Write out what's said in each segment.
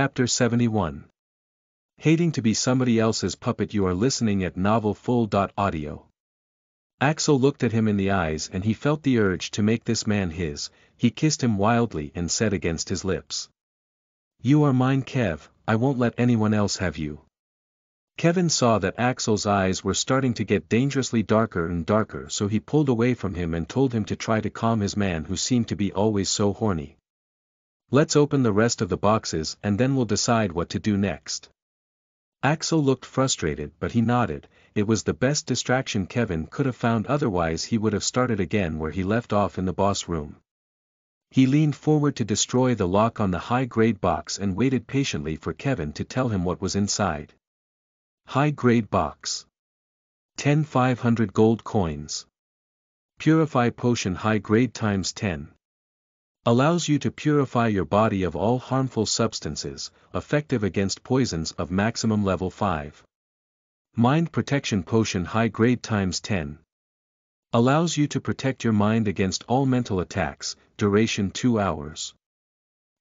Chapter 71 Hating to be somebody else's puppet you are listening at novel full. Audio. Axel looked at him in the eyes and he felt the urge to make this man his, he kissed him wildly and said against his lips. You are mine Kev, I won't let anyone else have you. Kevin saw that Axel's eyes were starting to get dangerously darker and darker so he pulled away from him and told him to try to calm his man who seemed to be always so horny. Let's open the rest of the boxes and then we'll decide what to do next. Axel looked frustrated but he nodded, it was the best distraction Kevin could have found otherwise he would have started again where he left off in the boss room. He leaned forward to destroy the lock on the high-grade box and waited patiently for Kevin to tell him what was inside. High-grade box. 10 500 gold coins. Purify potion high-grade times 10. Allows you to purify your body of all harmful substances, effective against poisons of maximum level 5. Mind protection potion high-grade times 10. Allows you to protect your mind against all mental attacks, duration 2 hours.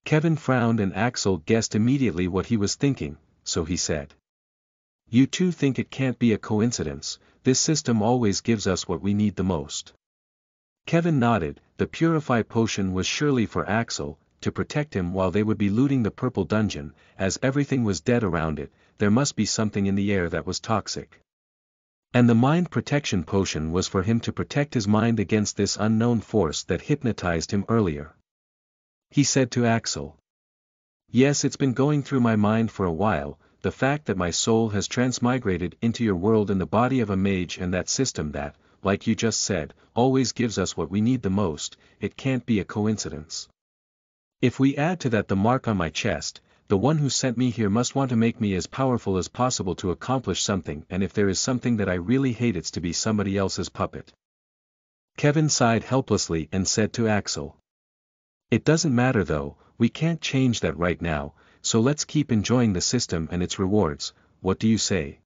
Kevin frowned and Axel guessed immediately what he was thinking, so he said. You two think it can't be a coincidence, this system always gives us what we need the most. Kevin nodded, the Purify potion was surely for Axel, to protect him while they would be looting the purple dungeon, as everything was dead around it, there must be something in the air that was toxic. And the mind protection potion was for him to protect his mind against this unknown force that hypnotized him earlier. He said to Axel. Yes it's been going through my mind for a while, the fact that my soul has transmigrated into your world in the body of a mage and that system that, like you just said, always gives us what we need the most, it can't be a coincidence. If we add to that the mark on my chest, the one who sent me here must want to make me as powerful as possible to accomplish something and if there is something that I really hate it's to be somebody else's puppet. Kevin sighed helplessly and said to Axel. It doesn't matter though, we can't change that right now, so let's keep enjoying the system and its rewards, what do you say?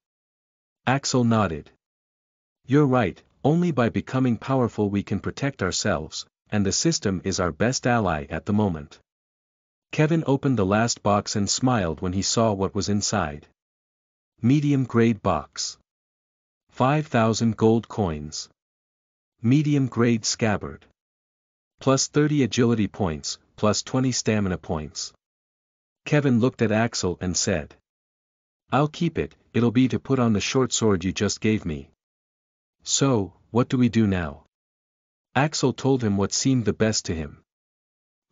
Axel nodded. You're right, only by becoming powerful we can protect ourselves, and the system is our best ally at the moment. Kevin opened the last box and smiled when he saw what was inside. Medium grade box. 5,000 gold coins. Medium grade scabbard. Plus 30 agility points, plus 20 stamina points. Kevin looked at Axel and said. I'll keep it, it'll be to put on the short sword you just gave me. So, what do we do now? Axel told him what seemed the best to him.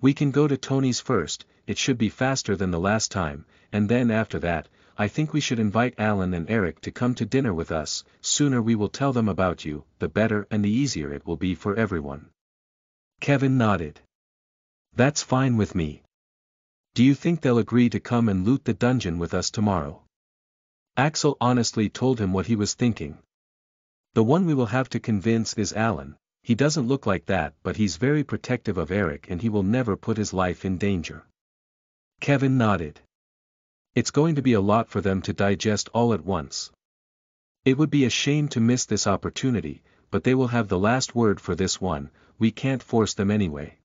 We can go to Tony's first, it should be faster than the last time, and then after that, I think we should invite Alan and Eric to come to dinner with us, sooner we will tell them about you, the better and the easier it will be for everyone. Kevin nodded. That's fine with me. Do you think they'll agree to come and loot the dungeon with us tomorrow? Axel honestly told him what he was thinking. The one we will have to convince is Alan, he doesn't look like that but he's very protective of Eric and he will never put his life in danger. Kevin nodded. It's going to be a lot for them to digest all at once. It would be a shame to miss this opportunity, but they will have the last word for this one, we can't force them anyway.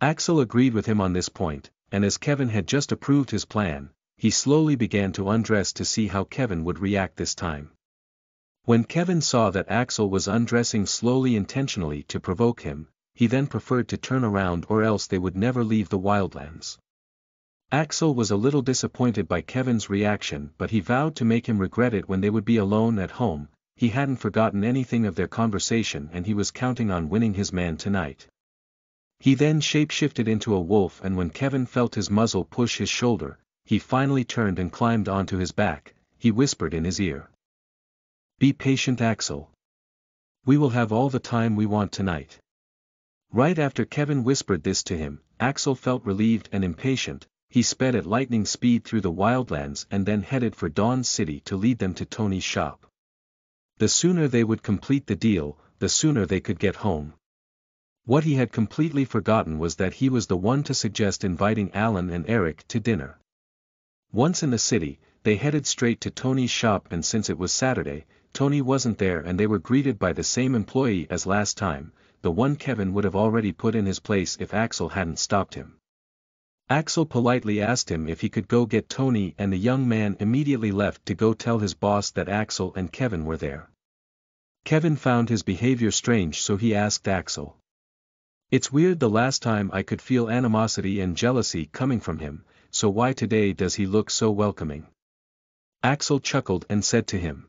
Axel agreed with him on this point, and as Kevin had just approved his plan, he slowly began to undress to see how Kevin would react this time. When Kevin saw that Axel was undressing slowly intentionally to provoke him, he then preferred to turn around or else they would never leave the wildlands. Axel was a little disappointed by Kevin's reaction but he vowed to make him regret it when they would be alone at home, he hadn't forgotten anything of their conversation and he was counting on winning his man tonight. He then shapeshifted into a wolf and when Kevin felt his muzzle push his shoulder, he finally turned and climbed onto his back, he whispered in his ear. Be patient Axel. We will have all the time we want tonight. Right after Kevin whispered this to him, Axel felt relieved and impatient, he sped at lightning speed through the wildlands and then headed for Dawn City to lead them to Tony's shop. The sooner they would complete the deal, the sooner they could get home. What he had completely forgotten was that he was the one to suggest inviting Alan and Eric to dinner. Once in the city, they headed straight to Tony's shop and since it was Saturday, Tony wasn't there and they were greeted by the same employee as last time, the one Kevin would have already put in his place if Axel hadn't stopped him. Axel politely asked him if he could go get Tony and the young man immediately left to go tell his boss that Axel and Kevin were there. Kevin found his behavior strange so he asked Axel. It's weird the last time I could feel animosity and jealousy coming from him, so why today does he look so welcoming? Axel chuckled and said to him.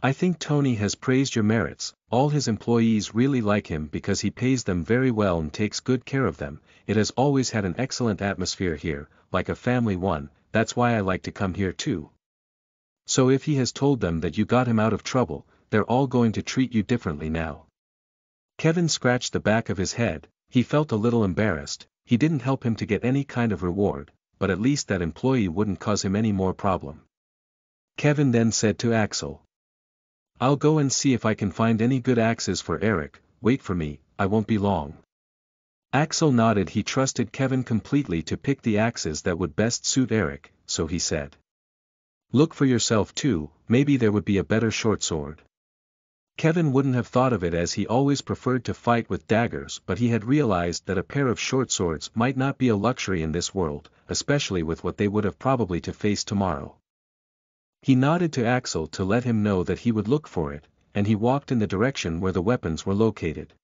I think Tony has praised your merits, all his employees really like him because he pays them very well and takes good care of them, it has always had an excellent atmosphere here, like a family one, that's why I like to come here too. So if he has told them that you got him out of trouble, they're all going to treat you differently now. Kevin scratched the back of his head, he felt a little embarrassed, he didn't help him to get any kind of reward, but at least that employee wouldn't cause him any more problem. Kevin then said to Axel. I'll go and see if I can find any good axes for Eric, wait for me, I won't be long. Axel nodded he trusted Kevin completely to pick the axes that would best suit Eric, so he said. Look for yourself too, maybe there would be a better short sword. Kevin wouldn't have thought of it as he always preferred to fight with daggers but he had realized that a pair of short swords might not be a luxury in this world, especially with what they would have probably to face tomorrow. He nodded to Axel to let him know that he would look for it, and he walked in the direction where the weapons were located.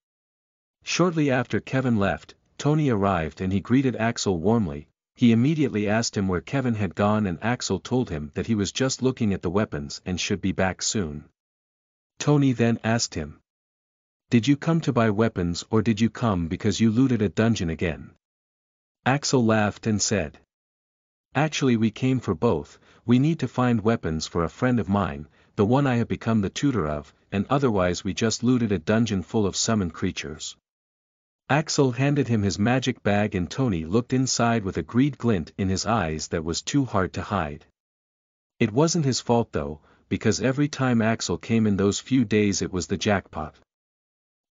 Shortly after Kevin left, Tony arrived and he greeted Axel warmly, he immediately asked him where Kevin had gone and Axel told him that he was just looking at the weapons and should be back soon. Tony then asked him. Did you come to buy weapons or did you come because you looted a dungeon again? Axel laughed and said. Actually we came for both, we need to find weapons for a friend of mine, the one I have become the tutor of, and otherwise we just looted a dungeon full of summoned creatures. Axel handed him his magic bag and Tony looked inside with a greed glint in his eyes that was too hard to hide. It wasn't his fault though, because every time Axel came in those few days it was the jackpot.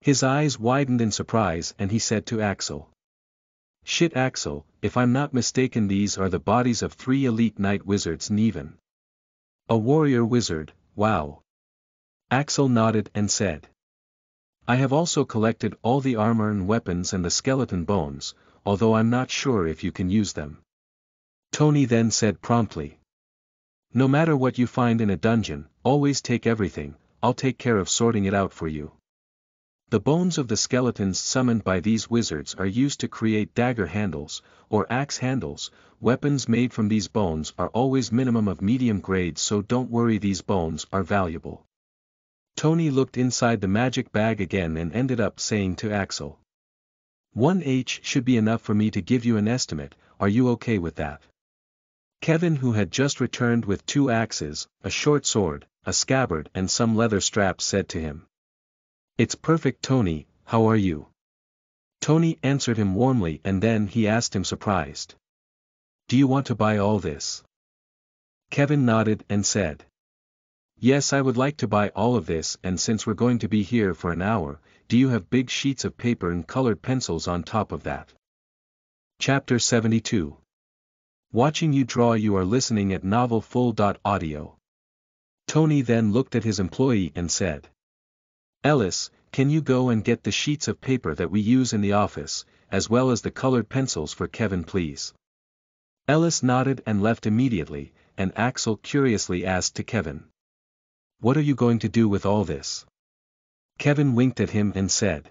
His eyes widened in surprise and he said to Axel. Shit Axel, if I'm not mistaken these are the bodies of three elite knight wizards Neven. A warrior wizard, wow. Axel nodded and said. I have also collected all the armor and weapons and the skeleton bones, although I'm not sure if you can use them. Tony then said promptly. No matter what you find in a dungeon, always take everything, I'll take care of sorting it out for you. The bones of the skeletons summoned by these wizards are used to create dagger handles, or axe handles, weapons made from these bones are always minimum of medium grade so don't worry these bones are valuable. Tony looked inside the magic bag again and ended up saying to Axel. 1H should be enough for me to give you an estimate, are you okay with that? Kevin who had just returned with two axes, a short sword, a scabbard and some leather straps said to him. It's perfect Tony, how are you? Tony answered him warmly and then he asked him surprised. Do you want to buy all this? Kevin nodded and said. Yes I would like to buy all of this and since we're going to be here for an hour, do you have big sheets of paper and colored pencils on top of that? Chapter 72 Watching you draw you are listening at novelfull.audio. Tony then looked at his employee and said. Ellis, can you go and get the sheets of paper that we use in the office, as well as the colored pencils for Kevin please? Ellis nodded and left immediately, and Axel curiously asked to Kevin. What are you going to do with all this? Kevin winked at him and said.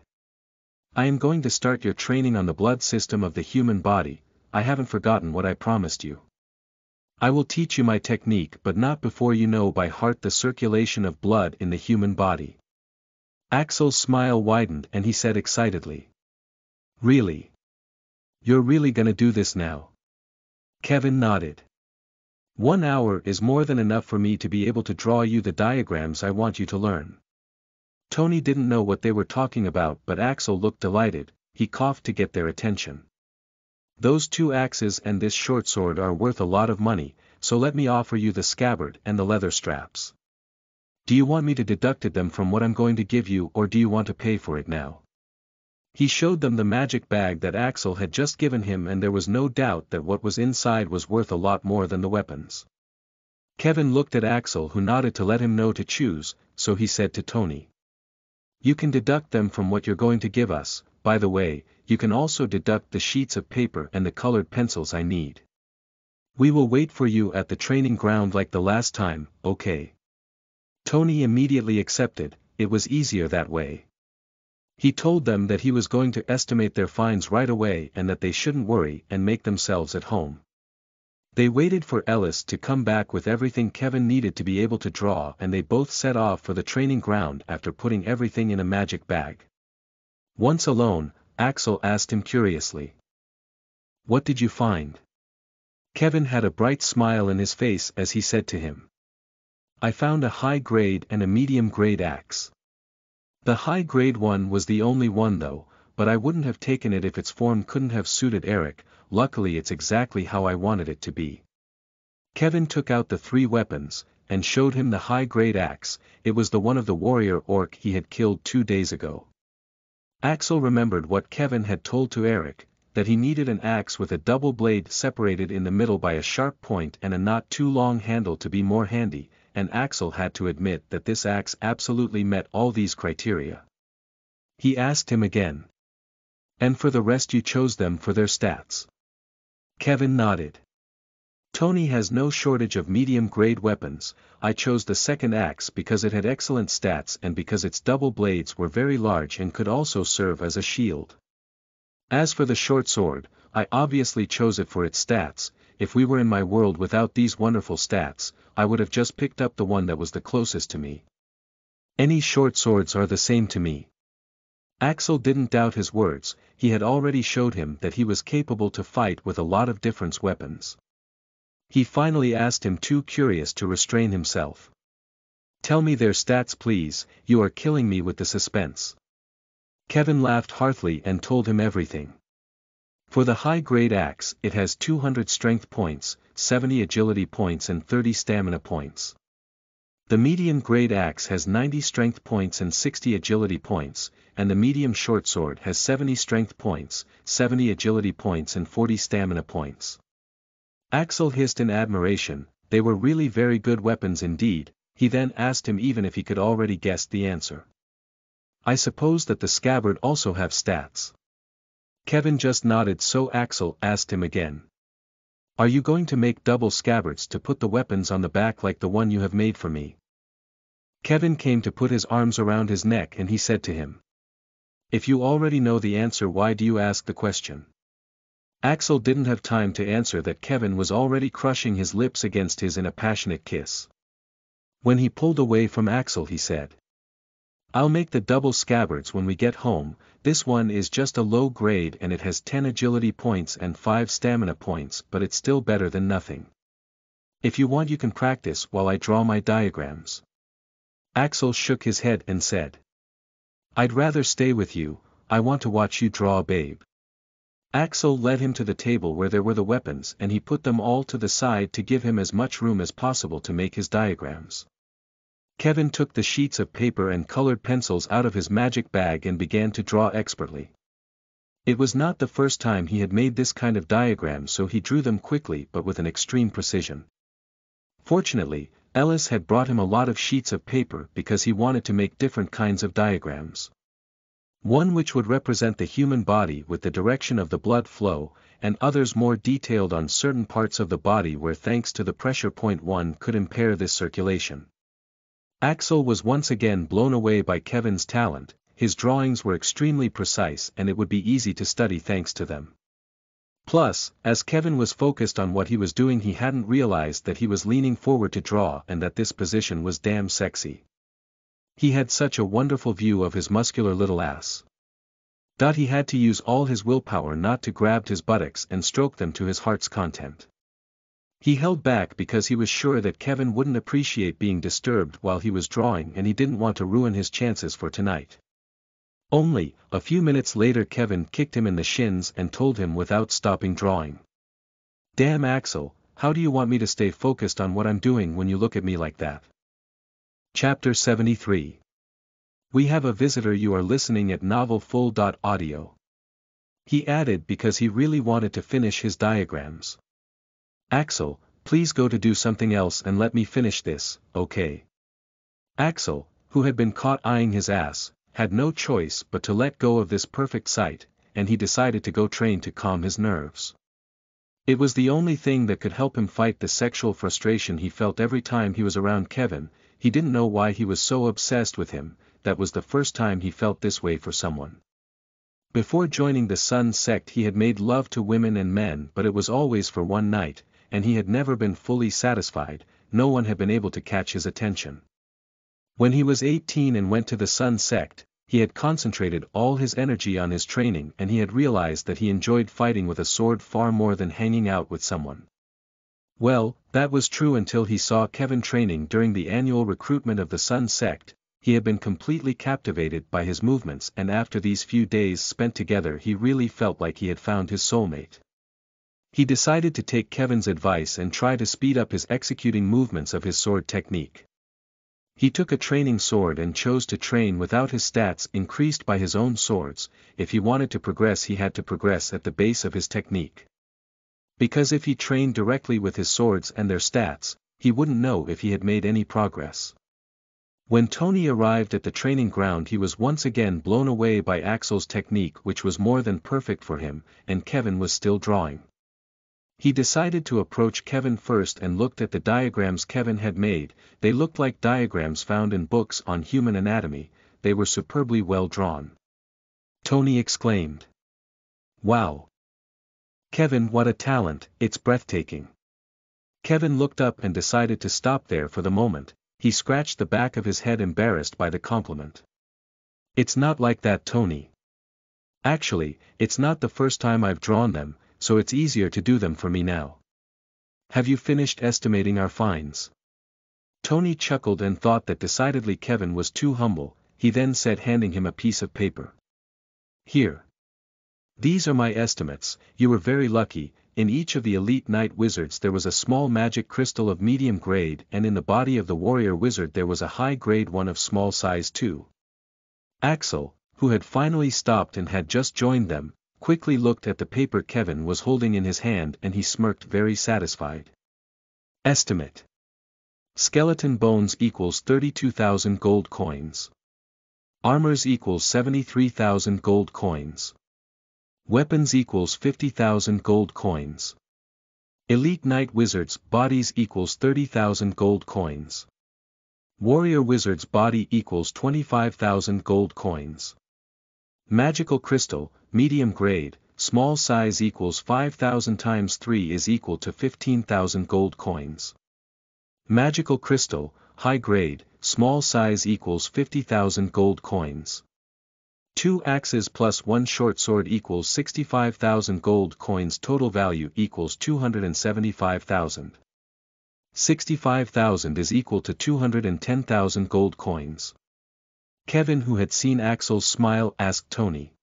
I am going to start your training on the blood system of the human body, I haven't forgotten what I promised you. I will teach you my technique but not before you know by heart the circulation of blood in the human body. Axel's smile widened and he said excitedly. Really? You're really gonna do this now? Kevin nodded. One hour is more than enough for me to be able to draw you the diagrams I want you to learn. Tony didn't know what they were talking about but Axel looked delighted, he coughed to get their attention. Those two axes and this short sword are worth a lot of money, so let me offer you the scabbard and the leather straps. Do you want me to deduct them from what I'm going to give you or do you want to pay for it now? He showed them the magic bag that Axel had just given him and there was no doubt that what was inside was worth a lot more than the weapons. Kevin looked at Axel who nodded to let him know to choose, so he said to Tony. You can deduct them from what you're going to give us, by the way, you can also deduct the sheets of paper and the colored pencils I need. We will wait for you at the training ground like the last time, okay? Tony immediately accepted, it was easier that way. He told them that he was going to estimate their fines right away and that they shouldn't worry and make themselves at home. They waited for Ellis to come back with everything Kevin needed to be able to draw and they both set off for the training ground after putting everything in a magic bag. Once alone, Axel asked him curiously. What did you find? Kevin had a bright smile in his face as he said to him. I found a high-grade and a medium-grade axe. The high-grade one was the only one though, but I wouldn't have taken it if its form couldn't have suited Eric, luckily it's exactly how I wanted it to be. Kevin took out the three weapons, and showed him the high-grade axe, it was the one of the warrior orc he had killed two days ago. Axel remembered what Kevin had told to Eric, that he needed an axe with a double blade separated in the middle by a sharp point and a not too long handle to be more handy, and Axel had to admit that this axe absolutely met all these criteria. He asked him again. And for the rest you chose them for their stats. Kevin nodded. Tony has no shortage of medium-grade weapons, I chose the second axe because it had excellent stats and because its double blades were very large and could also serve as a shield. As for the short sword, I obviously chose it for its stats, if we were in my world without these wonderful stats, I would have just picked up the one that was the closest to me. Any short swords are the same to me. Axel didn't doubt his words, he had already showed him that he was capable to fight with a lot of different weapons. He finally asked him too curious to restrain himself. Tell me their stats please, you are killing me with the suspense. Kevin laughed heartily and told him everything. For the high-grade axe, it has 200 strength points, 70 agility points and 30 stamina points. The medium-grade axe has 90 strength points and 60 agility points, and the medium short sword has 70 strength points, 70 agility points and 40 stamina points. Axel hissed in admiration, they were really very good weapons indeed, he then asked him even if he could already guess the answer. I suppose that the scabbard also have stats. Kevin just nodded so Axel asked him again. Are you going to make double scabbards to put the weapons on the back like the one you have made for me? Kevin came to put his arms around his neck and he said to him. If you already know the answer why do you ask the question? Axel didn't have time to answer that Kevin was already crushing his lips against his in a passionate kiss. When he pulled away from Axel he said. I'll make the double scabbards when we get home, this one is just a low grade and it has 10 agility points and 5 stamina points but it's still better than nothing. If you want you can practice while I draw my diagrams. Axel shook his head and said. I'd rather stay with you, I want to watch you draw a babe. Axel led him to the table where there were the weapons and he put them all to the side to give him as much room as possible to make his diagrams. Kevin took the sheets of paper and colored pencils out of his magic bag and began to draw expertly. It was not the first time he had made this kind of diagram so he drew them quickly but with an extreme precision. Fortunately, Ellis had brought him a lot of sheets of paper because he wanted to make different kinds of diagrams. One which would represent the human body with the direction of the blood flow, and others more detailed on certain parts of the body where thanks to the pressure point one could impair this circulation. Axel was once again blown away by Kevin's talent, his drawings were extremely precise and it would be easy to study thanks to them. Plus, as Kevin was focused on what he was doing he hadn't realized that he was leaning forward to draw and that this position was damn sexy. He had such a wonderful view of his muscular little ass. Dot he had to use all his willpower not to grab his buttocks and stroke them to his heart's content. He held back because he was sure that Kevin wouldn't appreciate being disturbed while he was drawing and he didn't want to ruin his chances for tonight. Only, a few minutes later Kevin kicked him in the shins and told him without stopping drawing. Damn Axel, how do you want me to stay focused on what I'm doing when you look at me like that? Chapter 73 We have a visitor you are listening at novelfull.audio. He added because he really wanted to finish his diagrams. Axel, please go to do something else and let me finish this, okay? Axel, who had been caught eyeing his ass, had no choice but to let go of this perfect sight, and he decided to go train to calm his nerves. It was the only thing that could help him fight the sexual frustration he felt every time he was around Kevin, he didn't know why he was so obsessed with him, that was the first time he felt this way for someone. Before joining the Sun sect he had made love to women and men but it was always for one night, and he had never been fully satisfied, no one had been able to catch his attention. When he was 18 and went to the Sun sect, he had concentrated all his energy on his training and he had realized that he enjoyed fighting with a sword far more than hanging out with someone. Well, that was true until he saw Kevin training during the annual recruitment of the Sun sect, he had been completely captivated by his movements and after these few days spent together he really felt like he had found his soulmate. He decided to take Kevin's advice and try to speed up his executing movements of his sword technique. He took a training sword and chose to train without his stats increased by his own swords, if he wanted to progress he had to progress at the base of his technique. Because if he trained directly with his swords and their stats, he wouldn't know if he had made any progress. When Tony arrived at the training ground he was once again blown away by Axel's technique which was more than perfect for him, and Kevin was still drawing. He decided to approach Kevin first and looked at the diagrams Kevin had made, they looked like diagrams found in books on human anatomy, they were superbly well drawn. Tony exclaimed. Wow! Kevin what a talent, it's breathtaking. Kevin looked up and decided to stop there for the moment, he scratched the back of his head embarrassed by the compliment. It's not like that Tony. Actually, it's not the first time I've drawn them, so it's easier to do them for me now. Have you finished estimating our fines? Tony chuckled and thought that decidedly Kevin was too humble, he then said handing him a piece of paper. Here. These are my estimates, you were very lucky, in each of the elite knight wizards there was a small magic crystal of medium grade and in the body of the warrior wizard there was a high grade one of small size too. Axel, who had finally stopped and had just joined them, quickly looked at the paper Kevin was holding in his hand and he smirked very satisfied. Estimate. Skeleton bones equals 32,000 gold coins. Armors equals 73,000 gold coins. Weapons equals 50,000 gold coins. Elite Knight Wizards bodies equals 30,000 gold coins. Warrior Wizard's body equals 25,000 gold coins. Magical Crystal, medium grade, small size equals 5,000 times 3 is equal to 15,000 gold coins. Magical Crystal, high grade, small size equals 50,000 gold coins. Two axes plus one short sword equals 65,000 gold coins total value equals 275,000. 65,000 is equal to 210,000 gold coins. Kevin who had seen Axel's smile asked Tony.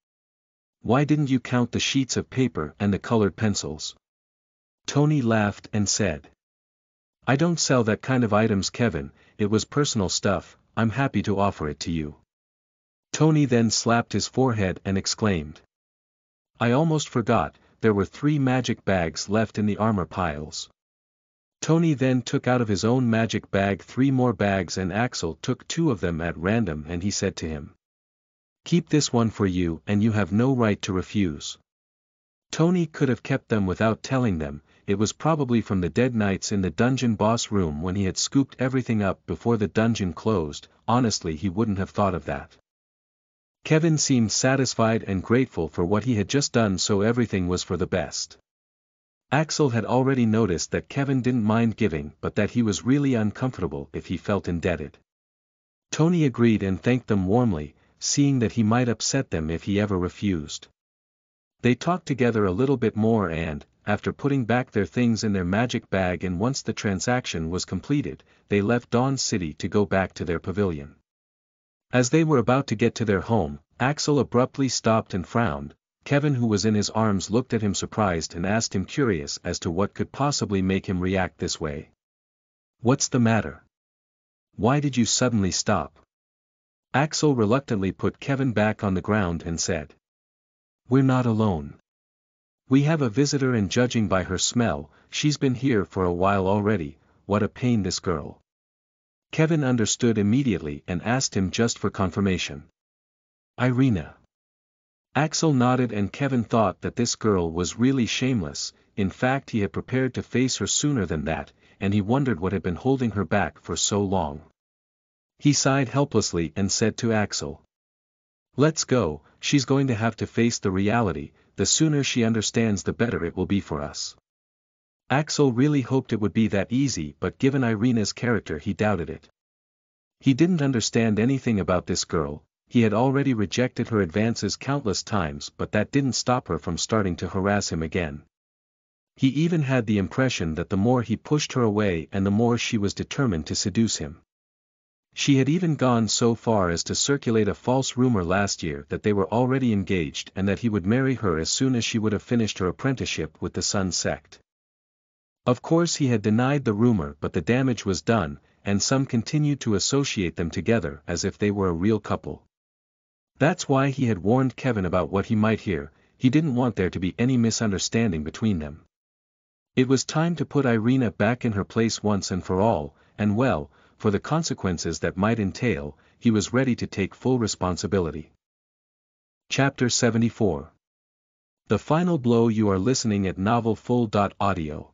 Why didn't you count the sheets of paper and the colored pencils? Tony laughed and said. I don't sell that kind of items Kevin, it was personal stuff, I'm happy to offer it to you. Tony then slapped his forehead and exclaimed. I almost forgot, there were three magic bags left in the armor piles. Tony then took out of his own magic bag three more bags and Axel took two of them at random and he said to him. Keep this one for you and you have no right to refuse. Tony could have kept them without telling them, it was probably from the dead knights in the dungeon boss room when he had scooped everything up before the dungeon closed, honestly he wouldn't have thought of that. Kevin seemed satisfied and grateful for what he had just done so everything was for the best. Axel had already noticed that Kevin didn't mind giving but that he was really uncomfortable if he felt indebted. Tony agreed and thanked them warmly, seeing that he might upset them if he ever refused. They talked together a little bit more and, after putting back their things in their magic bag and once the transaction was completed, they left Dawn City to go back to their pavilion. As they were about to get to their home, Axel abruptly stopped and frowned, Kevin who was in his arms looked at him surprised and asked him curious as to what could possibly make him react this way. What's the matter? Why did you suddenly stop? Axel reluctantly put Kevin back on the ground and said. We're not alone. We have a visitor and judging by her smell, she's been here for a while already, what a pain this girl. Kevin understood immediately and asked him just for confirmation. Irina. Axel nodded and Kevin thought that this girl was really shameless, in fact he had prepared to face her sooner than that, and he wondered what had been holding her back for so long. He sighed helplessly and said to Axel. Let's go, she's going to have to face the reality, the sooner she understands the better it will be for us. Axel really hoped it would be that easy but given Irina's character he doubted it. He didn't understand anything about this girl, he had already rejected her advances countless times but that didn't stop her from starting to harass him again. He even had the impression that the more he pushed her away and the more she was determined to seduce him. She had even gone so far as to circulate a false rumor last year that they were already engaged and that he would marry her as soon as she would have finished her apprenticeship with the Sun sect. Of course he had denied the rumor but the damage was done, and some continued to associate them together as if they were a real couple. That's why he had warned Kevin about what he might hear, he didn't want there to be any misunderstanding between them. It was time to put Irina back in her place once and for all, and well, for the consequences that might entail, he was ready to take full responsibility. Chapter 74 The Final Blow You are listening at novelfull.audio.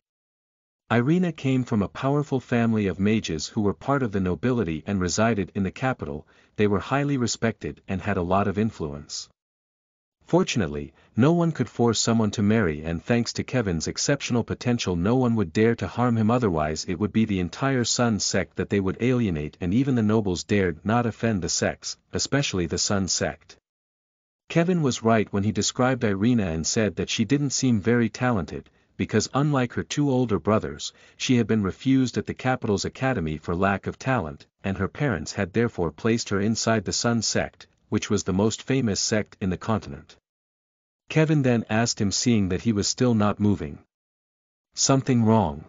Irina came from a powerful family of mages who were part of the nobility and resided in the capital, they were highly respected and had a lot of influence. Fortunately, no one could force someone to marry and thanks to Kevin's exceptional potential no one would dare to harm him otherwise it would be the entire Sun sect that they would alienate and even the nobles dared not offend the sects, especially the Sun sect. Kevin was right when he described Irina and said that she didn't seem very talented, because unlike her two older brothers, she had been refused at the capital's academy for lack of talent, and her parents had therefore placed her inside the Sun sect, which was the most famous sect in the continent. Kevin then asked him seeing that he was still not moving. Something wrong.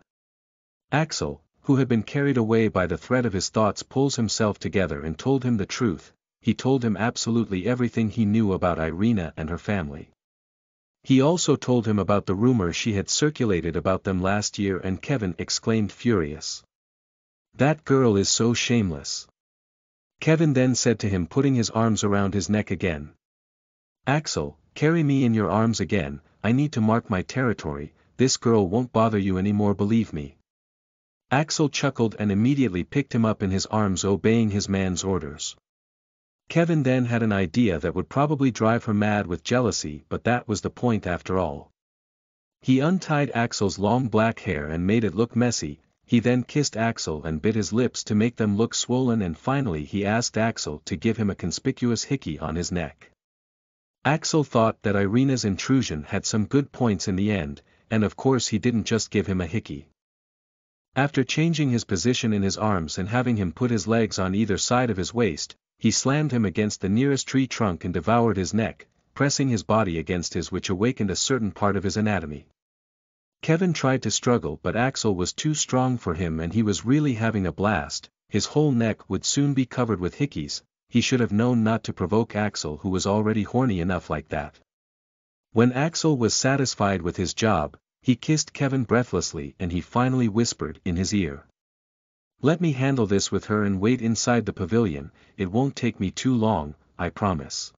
Axel, who had been carried away by the thread of his thoughts pulls himself together and told him the truth, he told him absolutely everything he knew about Irina and her family. He also told him about the rumor she had circulated about them last year and Kevin exclaimed furious. That girl is so shameless. Kevin then said to him putting his arms around his neck again. Axel, carry me in your arms again, I need to mark my territory, this girl won't bother you anymore believe me. Axel chuckled and immediately picked him up in his arms obeying his man's orders. Kevin then had an idea that would probably drive her mad with jealousy but that was the point after all. He untied Axel's long black hair and made it look messy, he then kissed Axel and bit his lips to make them look swollen and finally he asked Axel to give him a conspicuous hickey on his neck. Axel thought that Irina's intrusion had some good points in the end, and of course he didn't just give him a hickey. After changing his position in his arms and having him put his legs on either side of his waist, he slammed him against the nearest tree trunk and devoured his neck, pressing his body against his which awakened a certain part of his anatomy. Kevin tried to struggle but Axel was too strong for him and he was really having a blast, his whole neck would soon be covered with hickeys, he should have known not to provoke Axel who was already horny enough like that. When Axel was satisfied with his job, he kissed Kevin breathlessly and he finally whispered in his ear. Let me handle this with her and wait inside the pavilion, it won't take me too long, I promise.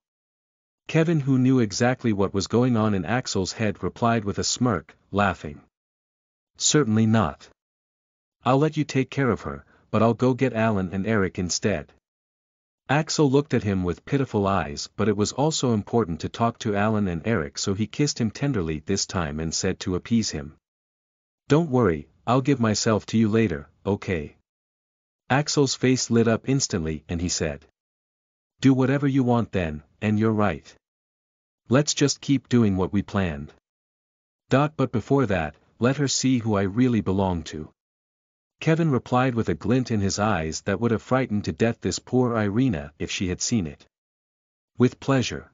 Kevin who knew exactly what was going on in Axel's head replied with a smirk, laughing. Certainly not. I'll let you take care of her, but I'll go get Alan and Eric instead. Axel looked at him with pitiful eyes but it was also important to talk to Alan and Eric so he kissed him tenderly this time and said to appease him. Don't worry, I'll give myself to you later, okay. Axel's face lit up instantly and he said. Do whatever you want then, and you're right. Let's just keep doing what we planned. Dot but before that, let her see who I really belong to. Kevin replied with a glint in his eyes that would have frightened to death this poor Irina if she had seen it. With pleasure.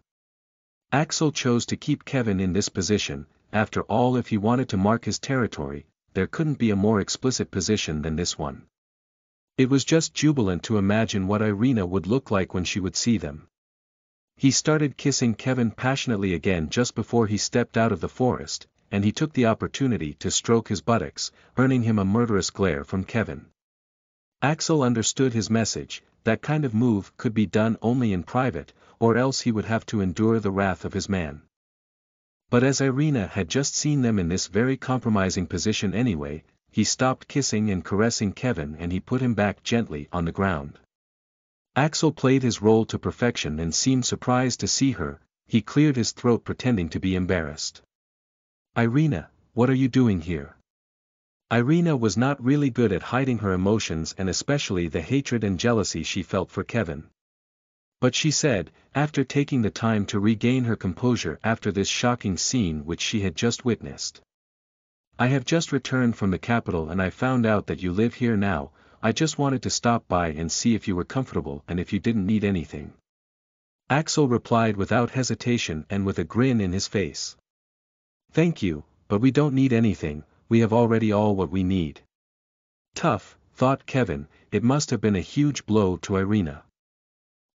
Axel chose to keep Kevin in this position, after all if he wanted to mark his territory, there couldn't be a more explicit position than this one. It was just jubilant to imagine what Irina would look like when she would see them. He started kissing Kevin passionately again just before he stepped out of the forest, and he took the opportunity to stroke his buttocks, earning him a murderous glare from Kevin. Axel understood his message, that kind of move could be done only in private, or else he would have to endure the wrath of his man. But as Irina had just seen them in this very compromising position anyway, he stopped kissing and caressing Kevin and he put him back gently on the ground. Axel played his role to perfection and seemed surprised to see her, he cleared his throat pretending to be embarrassed. Irina, what are you doing here? Irina was not really good at hiding her emotions and especially the hatred and jealousy she felt for Kevin. But she said, after taking the time to regain her composure after this shocking scene which she had just witnessed. I have just returned from the capital and I found out that you live here now, I just wanted to stop by and see if you were comfortable and if you didn't need anything. Axel replied without hesitation and with a grin in his face. Thank you, but we don't need anything, we have already all what we need. Tough, thought Kevin, it must have been a huge blow to Irina.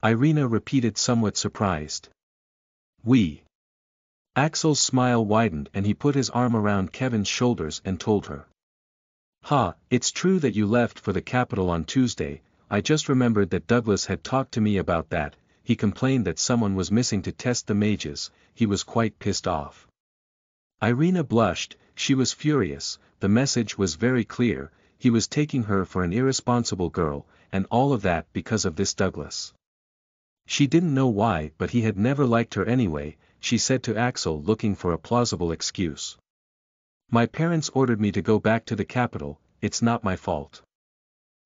Irina repeated somewhat surprised. We. Axel's smile widened and he put his arm around Kevin's shoulders and told her. Ha, it's true that you left for the capital on Tuesday, I just remembered that Douglas had talked to me about that, he complained that someone was missing to test the mages, he was quite pissed off. Irina blushed, she was furious, the message was very clear, he was taking her for an irresponsible girl, and all of that because of this Douglas. She didn't know why but he had never liked her anyway, she said to Axel looking for a plausible excuse. My parents ordered me to go back to the capital, it's not my fault.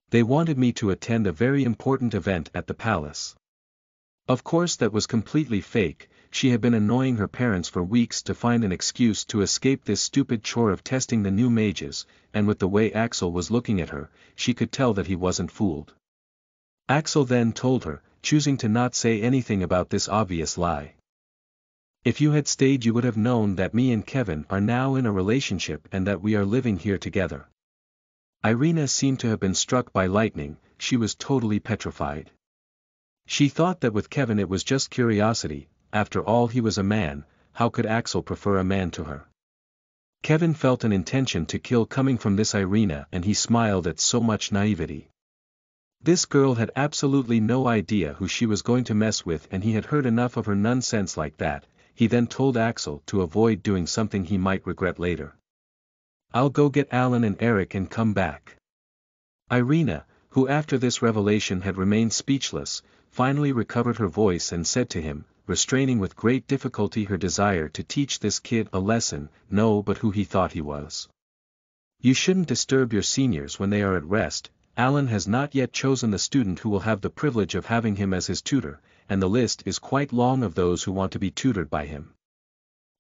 They wanted me to attend a very important event at the palace. Of course that was completely fake, she had been annoying her parents for weeks to find an excuse to escape this stupid chore of testing the new mages, and with the way Axel was looking at her, she could tell that he wasn't fooled. Axel then told her, choosing to not say anything about this obvious lie. If you had stayed you would have known that me and Kevin are now in a relationship and that we are living here together. Irina seemed to have been struck by lightning, she was totally petrified. She thought that with Kevin it was just curiosity, after all he was a man, how could Axel prefer a man to her? Kevin felt an intention to kill coming from this Irina and he smiled at so much naivety. This girl had absolutely no idea who she was going to mess with and he had heard enough of her nonsense like that, he then told Axel to avoid doing something he might regret later. I'll go get Alan and Eric and come back. Irina, who after this revelation had remained speechless, finally recovered her voice and said to him, restraining with great difficulty her desire to teach this kid a lesson, no but who he thought he was. You shouldn't disturb your seniors when they are at rest, Alan has not yet chosen the student who will have the privilege of having him as his tutor, and the list is quite long of those who want to be tutored by him.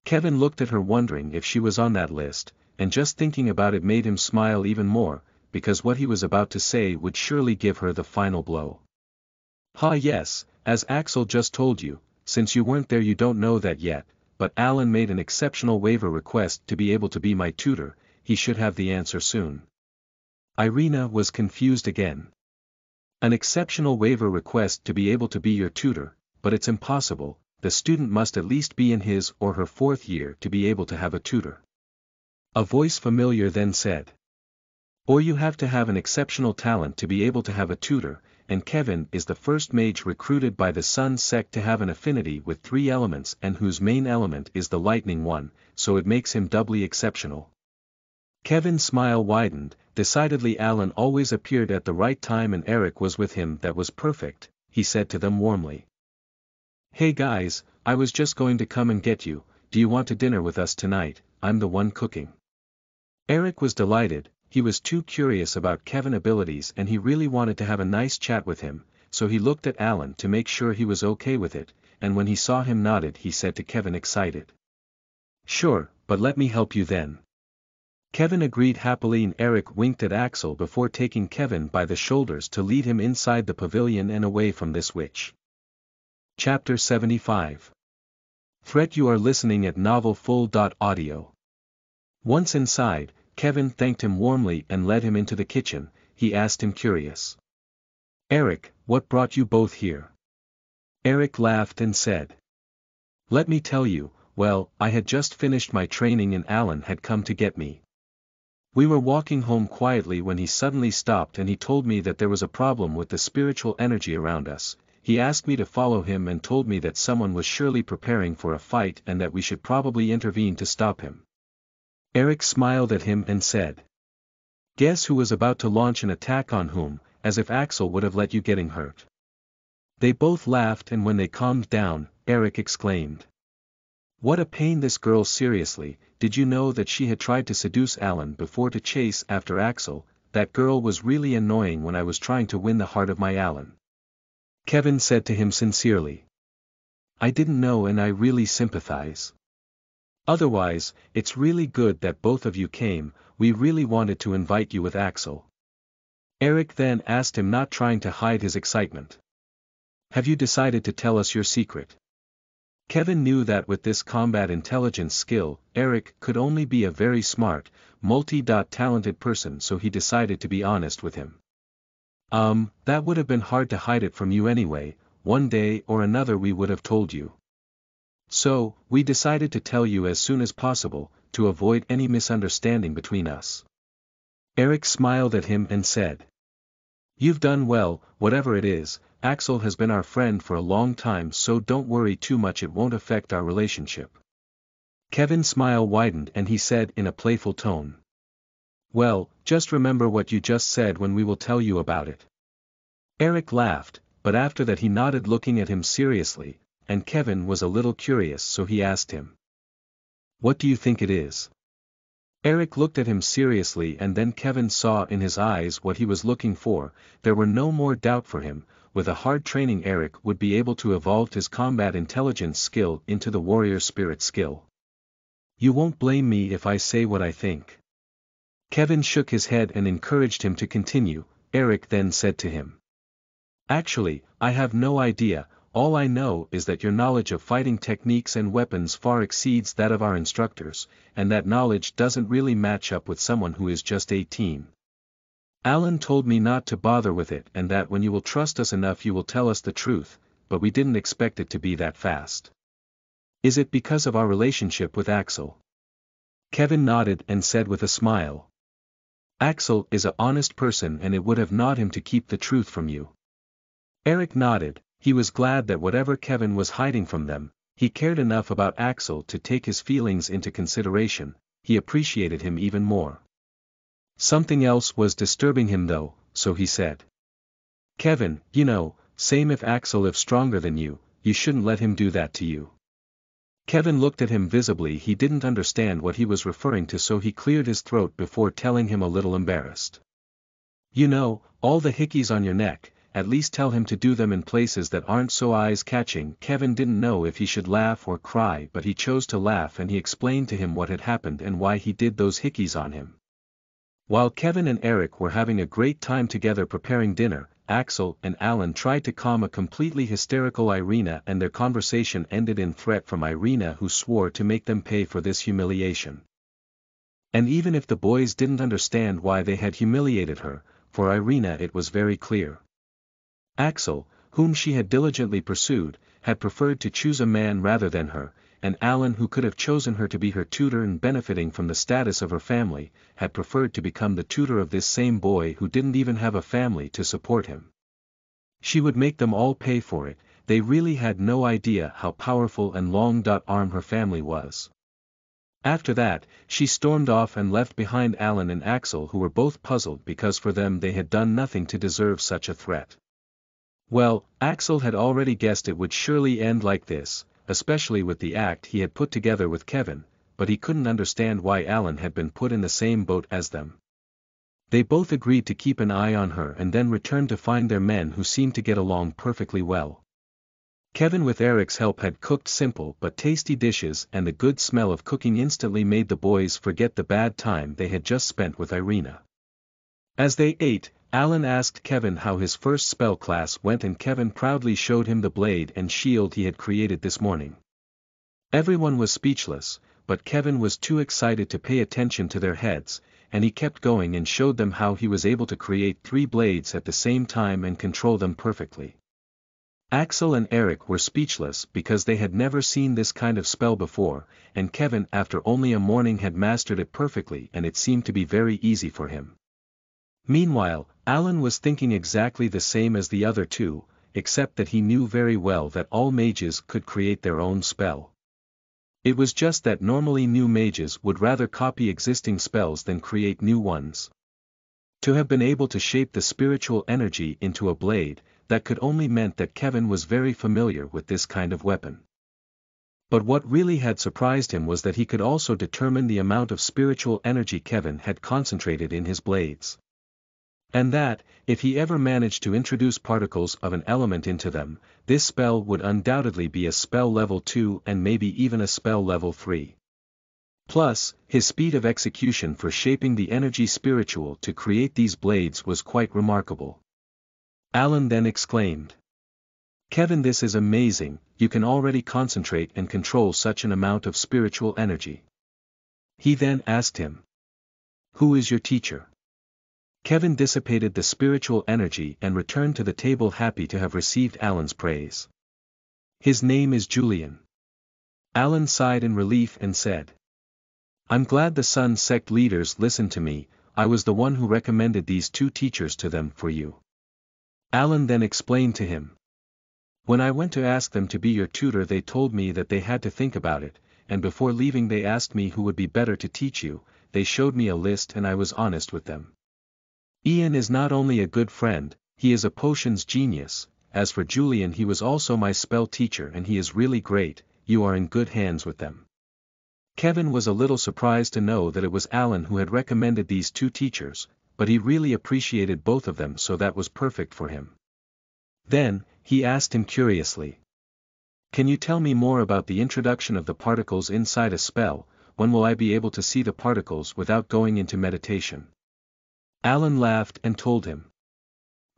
Kevin looked at her wondering if she was on that list, and just thinking about it made him smile even more, because what he was about to say would surely give her the final blow. Ha yes, as Axel just told you, since you weren't there you don't know that yet, but Alan made an exceptional waiver request to be able to be my tutor, he should have the answer soon. Irina was confused again. An exceptional waiver request to be able to be your tutor, but it's impossible, the student must at least be in his or her fourth year to be able to have a tutor. A voice familiar then said. Or you have to have an exceptional talent to be able to have a tutor, and Kevin is the first mage recruited by the Sun sect to have an affinity with three elements and whose main element is the lightning one, so it makes him doubly exceptional. Kevin's smile widened, decidedly Alan always appeared at the right time and Eric was with him that was perfect, he said to them warmly. Hey guys, I was just going to come and get you, do you want to dinner with us tonight, I'm the one cooking. Eric was delighted, he was too curious about Kevin's abilities and he really wanted to have a nice chat with him, so he looked at Alan to make sure he was okay with it, and when he saw him nodded he said to Kevin excited. Sure, but let me help you then. Kevin agreed happily and Eric winked at Axel before taking Kevin by the shoulders to lead him inside the pavilion and away from this witch. Chapter 75 Threat You are listening at novelfull.audio. Once inside, Kevin thanked him warmly and led him into the kitchen, he asked him curious. Eric, what brought you both here? Eric laughed and said. Let me tell you, well, I had just finished my training and Alan had come to get me. We were walking home quietly when he suddenly stopped and he told me that there was a problem with the spiritual energy around us, he asked me to follow him and told me that someone was surely preparing for a fight and that we should probably intervene to stop him. Eric smiled at him and said. Guess who was about to launch an attack on whom, as if Axel would have let you getting hurt. They both laughed and when they calmed down, Eric exclaimed. What a pain this girl seriously, did you know that she had tried to seduce Alan before to chase after Axel, that girl was really annoying when I was trying to win the heart of my Alan. Kevin said to him sincerely. I didn't know and I really sympathize. Otherwise, it's really good that both of you came, we really wanted to invite you with Axel. Eric then asked him not trying to hide his excitement. Have you decided to tell us your secret? Kevin knew that with this combat intelligence skill, Eric could only be a very smart, multi-talented person so he decided to be honest with him. Um, that would have been hard to hide it from you anyway, one day or another we would have told you. So, we decided to tell you as soon as possible, to avoid any misunderstanding between us. Eric smiled at him and said. You've done well, whatever it is, Axel has been our friend for a long time so don't worry too much it won't affect our relationship. Kevin's smile widened and he said in a playful tone. Well, just remember what you just said when we will tell you about it. Eric laughed, but after that he nodded looking at him seriously, and Kevin was a little curious so he asked him. What do you think it is? Eric looked at him seriously and then Kevin saw in his eyes what he was looking for, there were no more doubt for him, with a hard training Eric would be able to evolve his combat intelligence skill into the warrior spirit skill. You won't blame me if I say what I think. Kevin shook his head and encouraged him to continue, Eric then said to him. Actually, I have no idea, all I know is that your knowledge of fighting techniques and weapons far exceeds that of our instructors, and that knowledge doesn't really match up with someone who is just 18. Alan told me not to bother with it and that when you will trust us enough you will tell us the truth, but we didn't expect it to be that fast. Is it because of our relationship with Axel? Kevin nodded and said with a smile. Axel is a honest person and it would have gnawed him to keep the truth from you. Eric nodded, he was glad that whatever Kevin was hiding from them, he cared enough about Axel to take his feelings into consideration, he appreciated him even more. Something else was disturbing him though, so he said. Kevin, you know, same if Axel if stronger than you, you shouldn't let him do that to you. Kevin looked at him visibly he didn't understand what he was referring to so he cleared his throat before telling him a little embarrassed. You know, all the hickeys on your neck, at least tell him to do them in places that aren't so eyes-catching. Kevin didn't know if he should laugh or cry but he chose to laugh and he explained to him what had happened and why he did those hickeys on him. While Kevin and Eric were having a great time together preparing dinner, Axel and Alan tried to calm a completely hysterical Irina and their conversation ended in threat from Irina who swore to make them pay for this humiliation. And even if the boys didn't understand why they had humiliated her, for Irina it was very clear. Axel, whom she had diligently pursued, had preferred to choose a man rather than her, and Alan who could have chosen her to be her tutor and benefiting from the status of her family, had preferred to become the tutor of this same boy who didn't even have a family to support him. She would make them all pay for it, they really had no idea how powerful and long-arm her family was. After that, she stormed off and left behind Alan and Axel who were both puzzled because for them they had done nothing to deserve such a threat. Well, Axel had already guessed it would surely end like this, especially with the act he had put together with Kevin, but he couldn't understand why Alan had been put in the same boat as them. They both agreed to keep an eye on her and then returned to find their men who seemed to get along perfectly well. Kevin with Eric's help had cooked simple but tasty dishes and the good smell of cooking instantly made the boys forget the bad time they had just spent with Irina. As they ate, Alan asked Kevin how his first spell class went and Kevin proudly showed him the blade and shield he had created this morning. Everyone was speechless, but Kevin was too excited to pay attention to their heads, and he kept going and showed them how he was able to create three blades at the same time and control them perfectly. Axel and Eric were speechless because they had never seen this kind of spell before, and Kevin after only a morning had mastered it perfectly and it seemed to be very easy for him. Meanwhile, Alan was thinking exactly the same as the other two, except that he knew very well that all mages could create their own spell. It was just that normally new mages would rather copy existing spells than create new ones. To have been able to shape the spiritual energy into a blade, that could only meant that Kevin was very familiar with this kind of weapon. But what really had surprised him was that he could also determine the amount of spiritual energy Kevin had concentrated in his blades. And that, if he ever managed to introduce particles of an element into them, this spell would undoubtedly be a spell level 2 and maybe even a spell level 3. Plus, his speed of execution for shaping the energy spiritual to create these blades was quite remarkable. Alan then exclaimed. Kevin this is amazing, you can already concentrate and control such an amount of spiritual energy. He then asked him. Who is your teacher? Kevin dissipated the spiritual energy and returned to the table happy to have received Alan's praise. His name is Julian. Alan sighed in relief and said. I'm glad the Sun sect leaders listened to me, I was the one who recommended these two teachers to them for you. Alan then explained to him. When I went to ask them to be your tutor they told me that they had to think about it, and before leaving they asked me who would be better to teach you, they showed me a list and I was honest with them. Ian is not only a good friend, he is a potions genius, as for Julian he was also my spell teacher and he is really great, you are in good hands with them. Kevin was a little surprised to know that it was Alan who had recommended these two teachers, but he really appreciated both of them so that was perfect for him. Then, he asked him curiously. Can you tell me more about the introduction of the particles inside a spell, when will I be able to see the particles without going into meditation? Alan laughed and told him.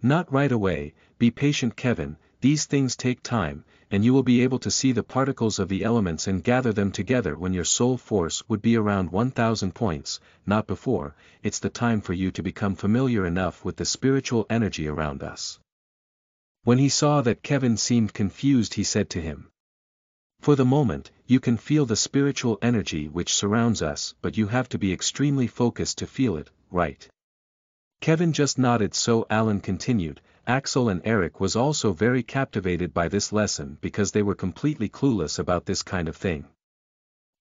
Not right away, be patient Kevin, these things take time, and you will be able to see the particles of the elements and gather them together when your soul force would be around 1000 points, not before, it's the time for you to become familiar enough with the spiritual energy around us. When he saw that Kevin seemed confused he said to him. For the moment, you can feel the spiritual energy which surrounds us but you have to be extremely focused to feel it, right? Kevin just nodded so Alan continued, Axel and Eric was also very captivated by this lesson because they were completely clueless about this kind of thing.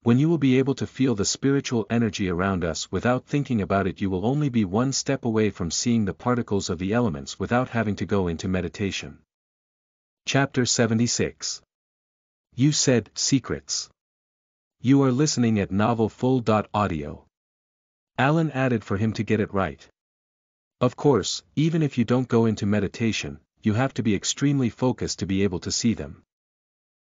When you will be able to feel the spiritual energy around us without thinking about it you will only be one step away from seeing the particles of the elements without having to go into meditation. Chapter 76 You said, Secrets. You are listening at novelfull.audio. Alan added for him to get it right. Of course, even if you don't go into meditation, you have to be extremely focused to be able to see them.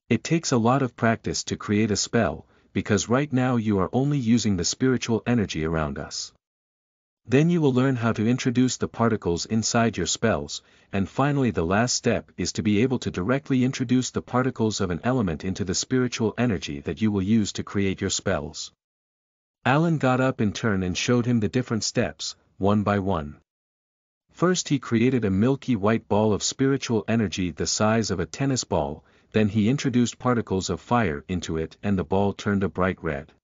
It takes a lot of practice to create a spell, because right now you are only using the spiritual energy around us. Then you will learn how to introduce the particles inside your spells, and finally the last step is to be able to directly introduce the particles of an element into the spiritual energy that you will use to create your spells. Alan got up in turn and showed him the different steps, one by one. First he created a milky white ball of spiritual energy the size of a tennis ball, then he introduced particles of fire into it and the ball turned a bright red.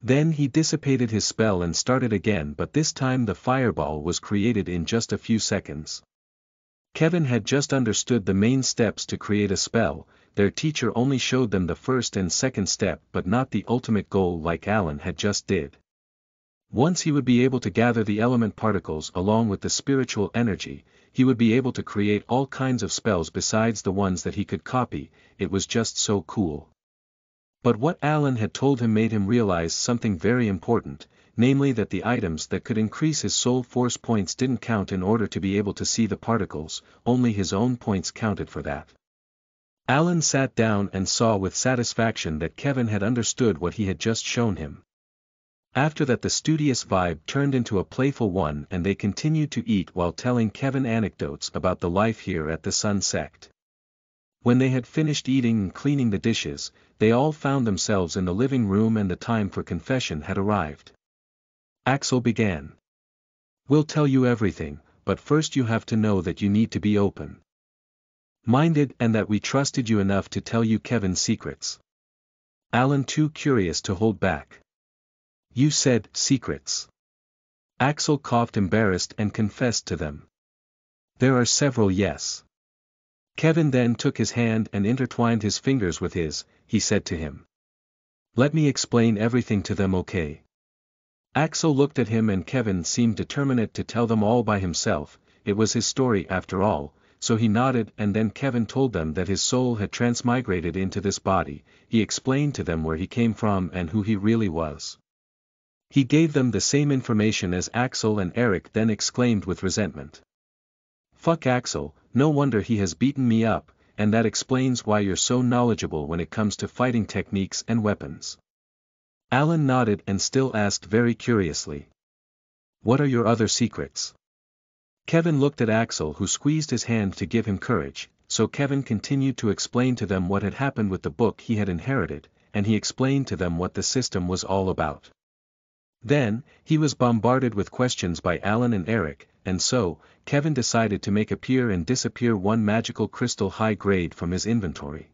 Then he dissipated his spell and started again but this time the fireball was created in just a few seconds. Kevin had just understood the main steps to create a spell, their teacher only showed them the first and second step but not the ultimate goal like Alan had just did. Once he would be able to gather the element particles along with the spiritual energy, he would be able to create all kinds of spells besides the ones that he could copy, it was just so cool. But what Alan had told him made him realize something very important, namely that the items that could increase his soul force points didn't count in order to be able to see the particles, only his own points counted for that. Alan sat down and saw with satisfaction that Kevin had understood what he had just shown him. After that the studious vibe turned into a playful one and they continued to eat while telling Kevin anecdotes about the life here at the Sun Sect. When they had finished eating and cleaning the dishes, they all found themselves in the living room and the time for confession had arrived. Axel began. We'll tell you everything, but first you have to know that you need to be open. Minded and that we trusted you enough to tell you Kevin's secrets. Alan too curious to hold back. You said, secrets. Axel coughed embarrassed and confessed to them. There are several yes. Kevin then took his hand and intertwined his fingers with his, he said to him. Let me explain everything to them okay. Axel looked at him and Kevin seemed determined to tell them all by himself, it was his story after all, so he nodded and then Kevin told them that his soul had transmigrated into this body, he explained to them where he came from and who he really was. He gave them the same information as Axel and Eric then exclaimed with resentment. Fuck Axel, no wonder he has beaten me up, and that explains why you're so knowledgeable when it comes to fighting techniques and weapons. Alan nodded and still asked very curiously. What are your other secrets? Kevin looked at Axel who squeezed his hand to give him courage, so Kevin continued to explain to them what had happened with the book he had inherited, and he explained to them what the system was all about. Then, he was bombarded with questions by Alan and Eric, and so, Kevin decided to make appear and disappear one magical crystal high grade from his inventory.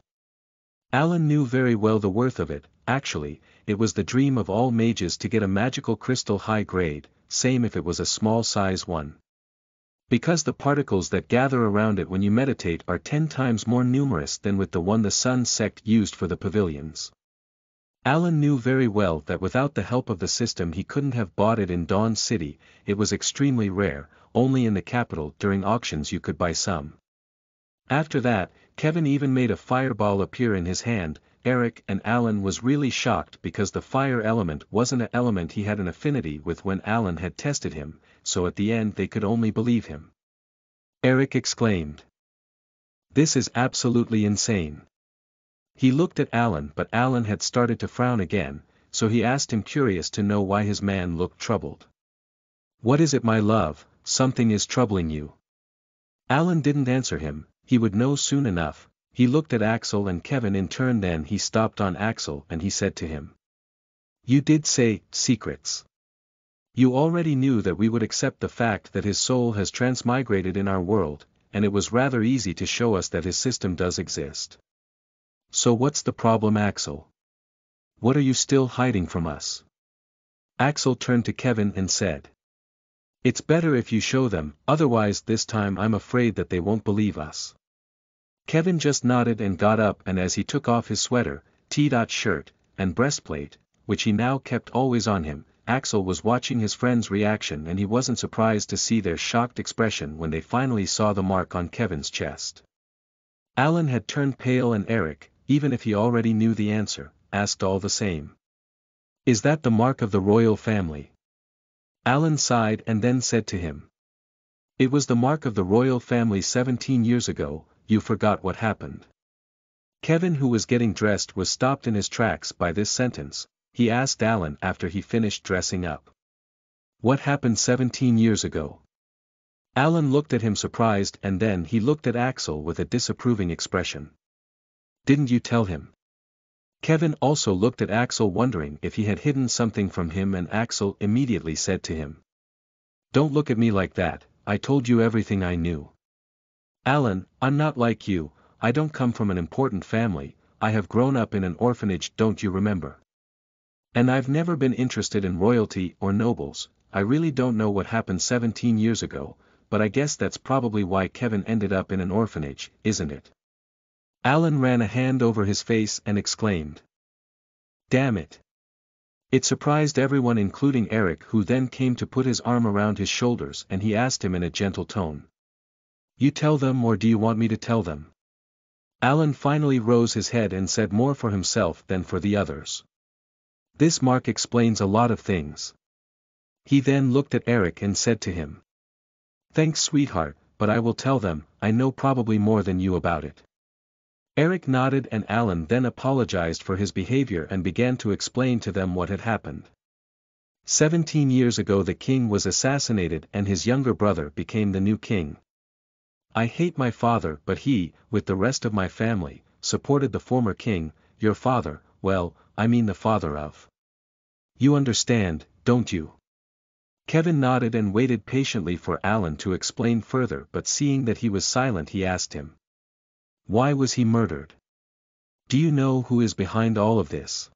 Alan knew very well the worth of it, actually, it was the dream of all mages to get a magical crystal high grade, same if it was a small size one because the particles that gather around it when you meditate are ten times more numerous than with the one the Sun sect used for the pavilions. Alan knew very well that without the help of the system he couldn't have bought it in Dawn City, it was extremely rare, only in the capital during auctions you could buy some. After that, Kevin even made a fireball appear in his hand, Eric and Alan was really shocked because the fire element wasn't an element he had an affinity with when Alan had tested him, so at the end they could only believe him. Eric exclaimed. This is absolutely insane. He looked at Alan but Alan had started to frown again, so he asked him curious to know why his man looked troubled. What is it my love, something is troubling you. Alan didn't answer him, he would know soon enough, he looked at Axel and Kevin in turn then he stopped on Axel and he said to him. You did say, secrets. You already knew that we would accept the fact that his soul has transmigrated in our world, and it was rather easy to show us that his system does exist. So what's the problem Axel? What are you still hiding from us? Axel turned to Kevin and said. It's better if you show them, otherwise this time I'm afraid that they won't believe us. Kevin just nodded and got up and as he took off his sweater, T-dot shirt, and breastplate, which he now kept always on him, Axel was watching his friend's reaction and he wasn't surprised to see their shocked expression when they finally saw the mark on Kevin's chest. Alan had turned pale and Eric, even if he already knew the answer, asked all the same. Is that the mark of the royal family? Alan sighed and then said to him. It was the mark of the royal family 17 years ago, you forgot what happened. Kevin who was getting dressed was stopped in his tracks by this sentence, he asked Alan after he finished dressing up. What happened 17 years ago? Alan looked at him surprised and then he looked at Axel with a disapproving expression. Didn't you tell him? Kevin also looked at Axel wondering if he had hidden something from him and Axel immediately said to him. Don't look at me like that, I told you everything I knew. Alan, I'm not like you, I don't come from an important family, I have grown up in an orphanage don't you remember? And I've never been interested in royalty or nobles, I really don't know what happened 17 years ago, but I guess that's probably why Kevin ended up in an orphanage, isn't it? Alan ran a hand over his face and exclaimed. Damn it. It surprised everyone including Eric who then came to put his arm around his shoulders and he asked him in a gentle tone. You tell them or do you want me to tell them? Alan finally rose his head and said more for himself than for the others. This mark explains a lot of things. He then looked at Eric and said to him. Thanks sweetheart, but I will tell them, I know probably more than you about it. Eric nodded and Alan then apologized for his behavior and began to explain to them what had happened. Seventeen years ago the king was assassinated and his younger brother became the new king. I hate my father but he, with the rest of my family, supported the former king, your father, well, I mean the father of. You understand, don't you? Kevin nodded and waited patiently for Alan to explain further but seeing that he was silent he asked him. Why was he murdered? Do you know who is behind all of this?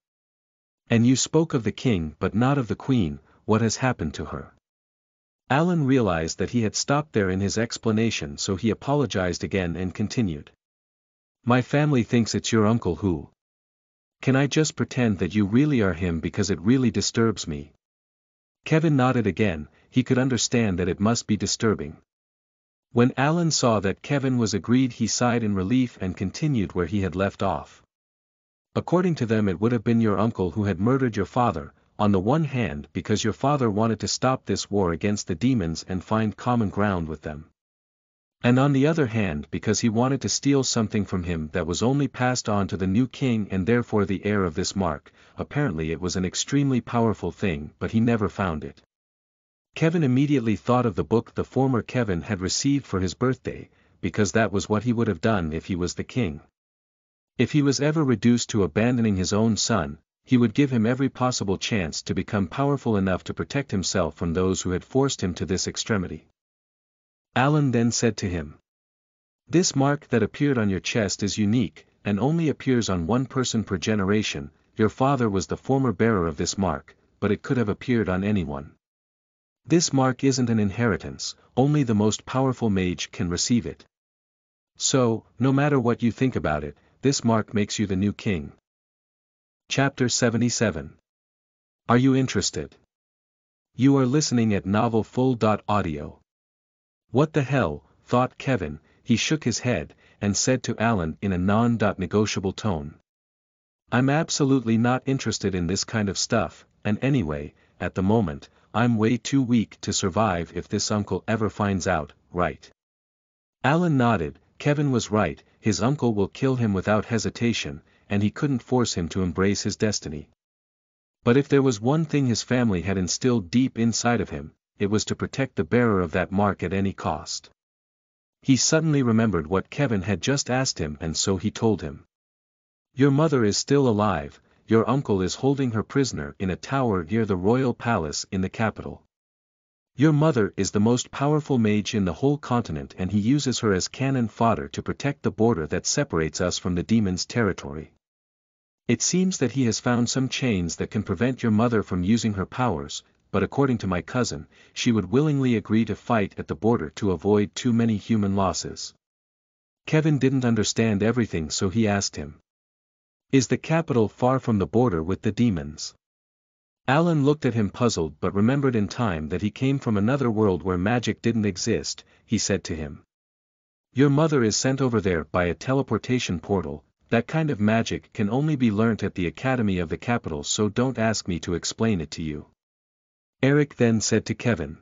And you spoke of the king but not of the queen, what has happened to her? Alan realized that he had stopped there in his explanation so he apologized again and continued. My family thinks it's your uncle who. Can I just pretend that you really are him because it really disturbs me? Kevin nodded again, he could understand that it must be disturbing. When Alan saw that Kevin was agreed he sighed in relief and continued where he had left off. According to them it would have been your uncle who had murdered your father, on the one hand because your father wanted to stop this war against the demons and find common ground with them. And on the other hand because he wanted to steal something from him that was only passed on to the new king and therefore the heir of this mark, apparently it was an extremely powerful thing but he never found it. Kevin immediately thought of the book the former Kevin had received for his birthday, because that was what he would have done if he was the king. If he was ever reduced to abandoning his own son, he would give him every possible chance to become powerful enough to protect himself from those who had forced him to this extremity. Alan then said to him. This mark that appeared on your chest is unique, and only appears on one person per generation, your father was the former bearer of this mark, but it could have appeared on anyone. This mark isn't an inheritance, only the most powerful mage can receive it. So, no matter what you think about it, this mark makes you the new king. Chapter 77 Are you interested? You are listening at novelfull.audio. What the hell, thought Kevin, he shook his head, and said to Alan in a non-negotiable tone. I'm absolutely not interested in this kind of stuff, and anyway, at the moment, I'm way too weak to survive if this uncle ever finds out, right? Alan nodded, Kevin was right, his uncle will kill him without hesitation, and he couldn't force him to embrace his destiny. But if there was one thing his family had instilled deep inside of him, it was to protect the bearer of that mark at any cost. He suddenly remembered what Kevin had just asked him and so he told him. Your mother is still alive, your uncle is holding her prisoner in a tower near the royal palace in the capital. Your mother is the most powerful mage in the whole continent and he uses her as cannon fodder to protect the border that separates us from the demon's territory. It seems that he has found some chains that can prevent your mother from using her powers, but according to my cousin, she would willingly agree to fight at the border to avoid too many human losses. Kevin didn't understand everything so he asked him. Is the capital far from the border with the demons? Alan looked at him puzzled but remembered in time that he came from another world where magic didn't exist, he said to him. Your mother is sent over there by a teleportation portal, that kind of magic can only be learnt at the Academy of the Capital so don't ask me to explain it to you. Eric then said to Kevin.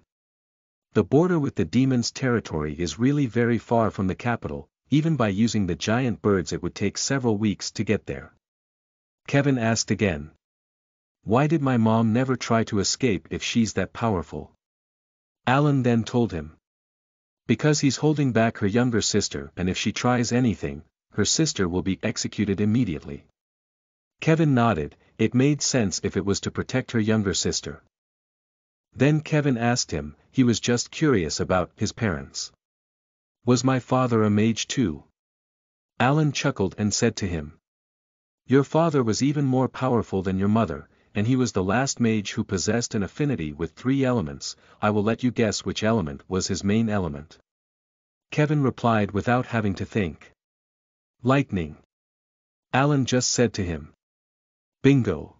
The border with the demon's territory is really very far from the capital, even by using the giant birds it would take several weeks to get there. Kevin asked again. Why did my mom never try to escape if she's that powerful? Alan then told him. Because he's holding back her younger sister and if she tries anything, her sister will be executed immediately. Kevin nodded, it made sense if it was to protect her younger sister. Then Kevin asked him, he was just curious about his parents. Was my father a mage too? Alan chuckled and said to him. Your father was even more powerful than your mother, and he was the last mage who possessed an affinity with three elements, I will let you guess which element was his main element. Kevin replied without having to think. Lightning. Alan just said to him. Bingo.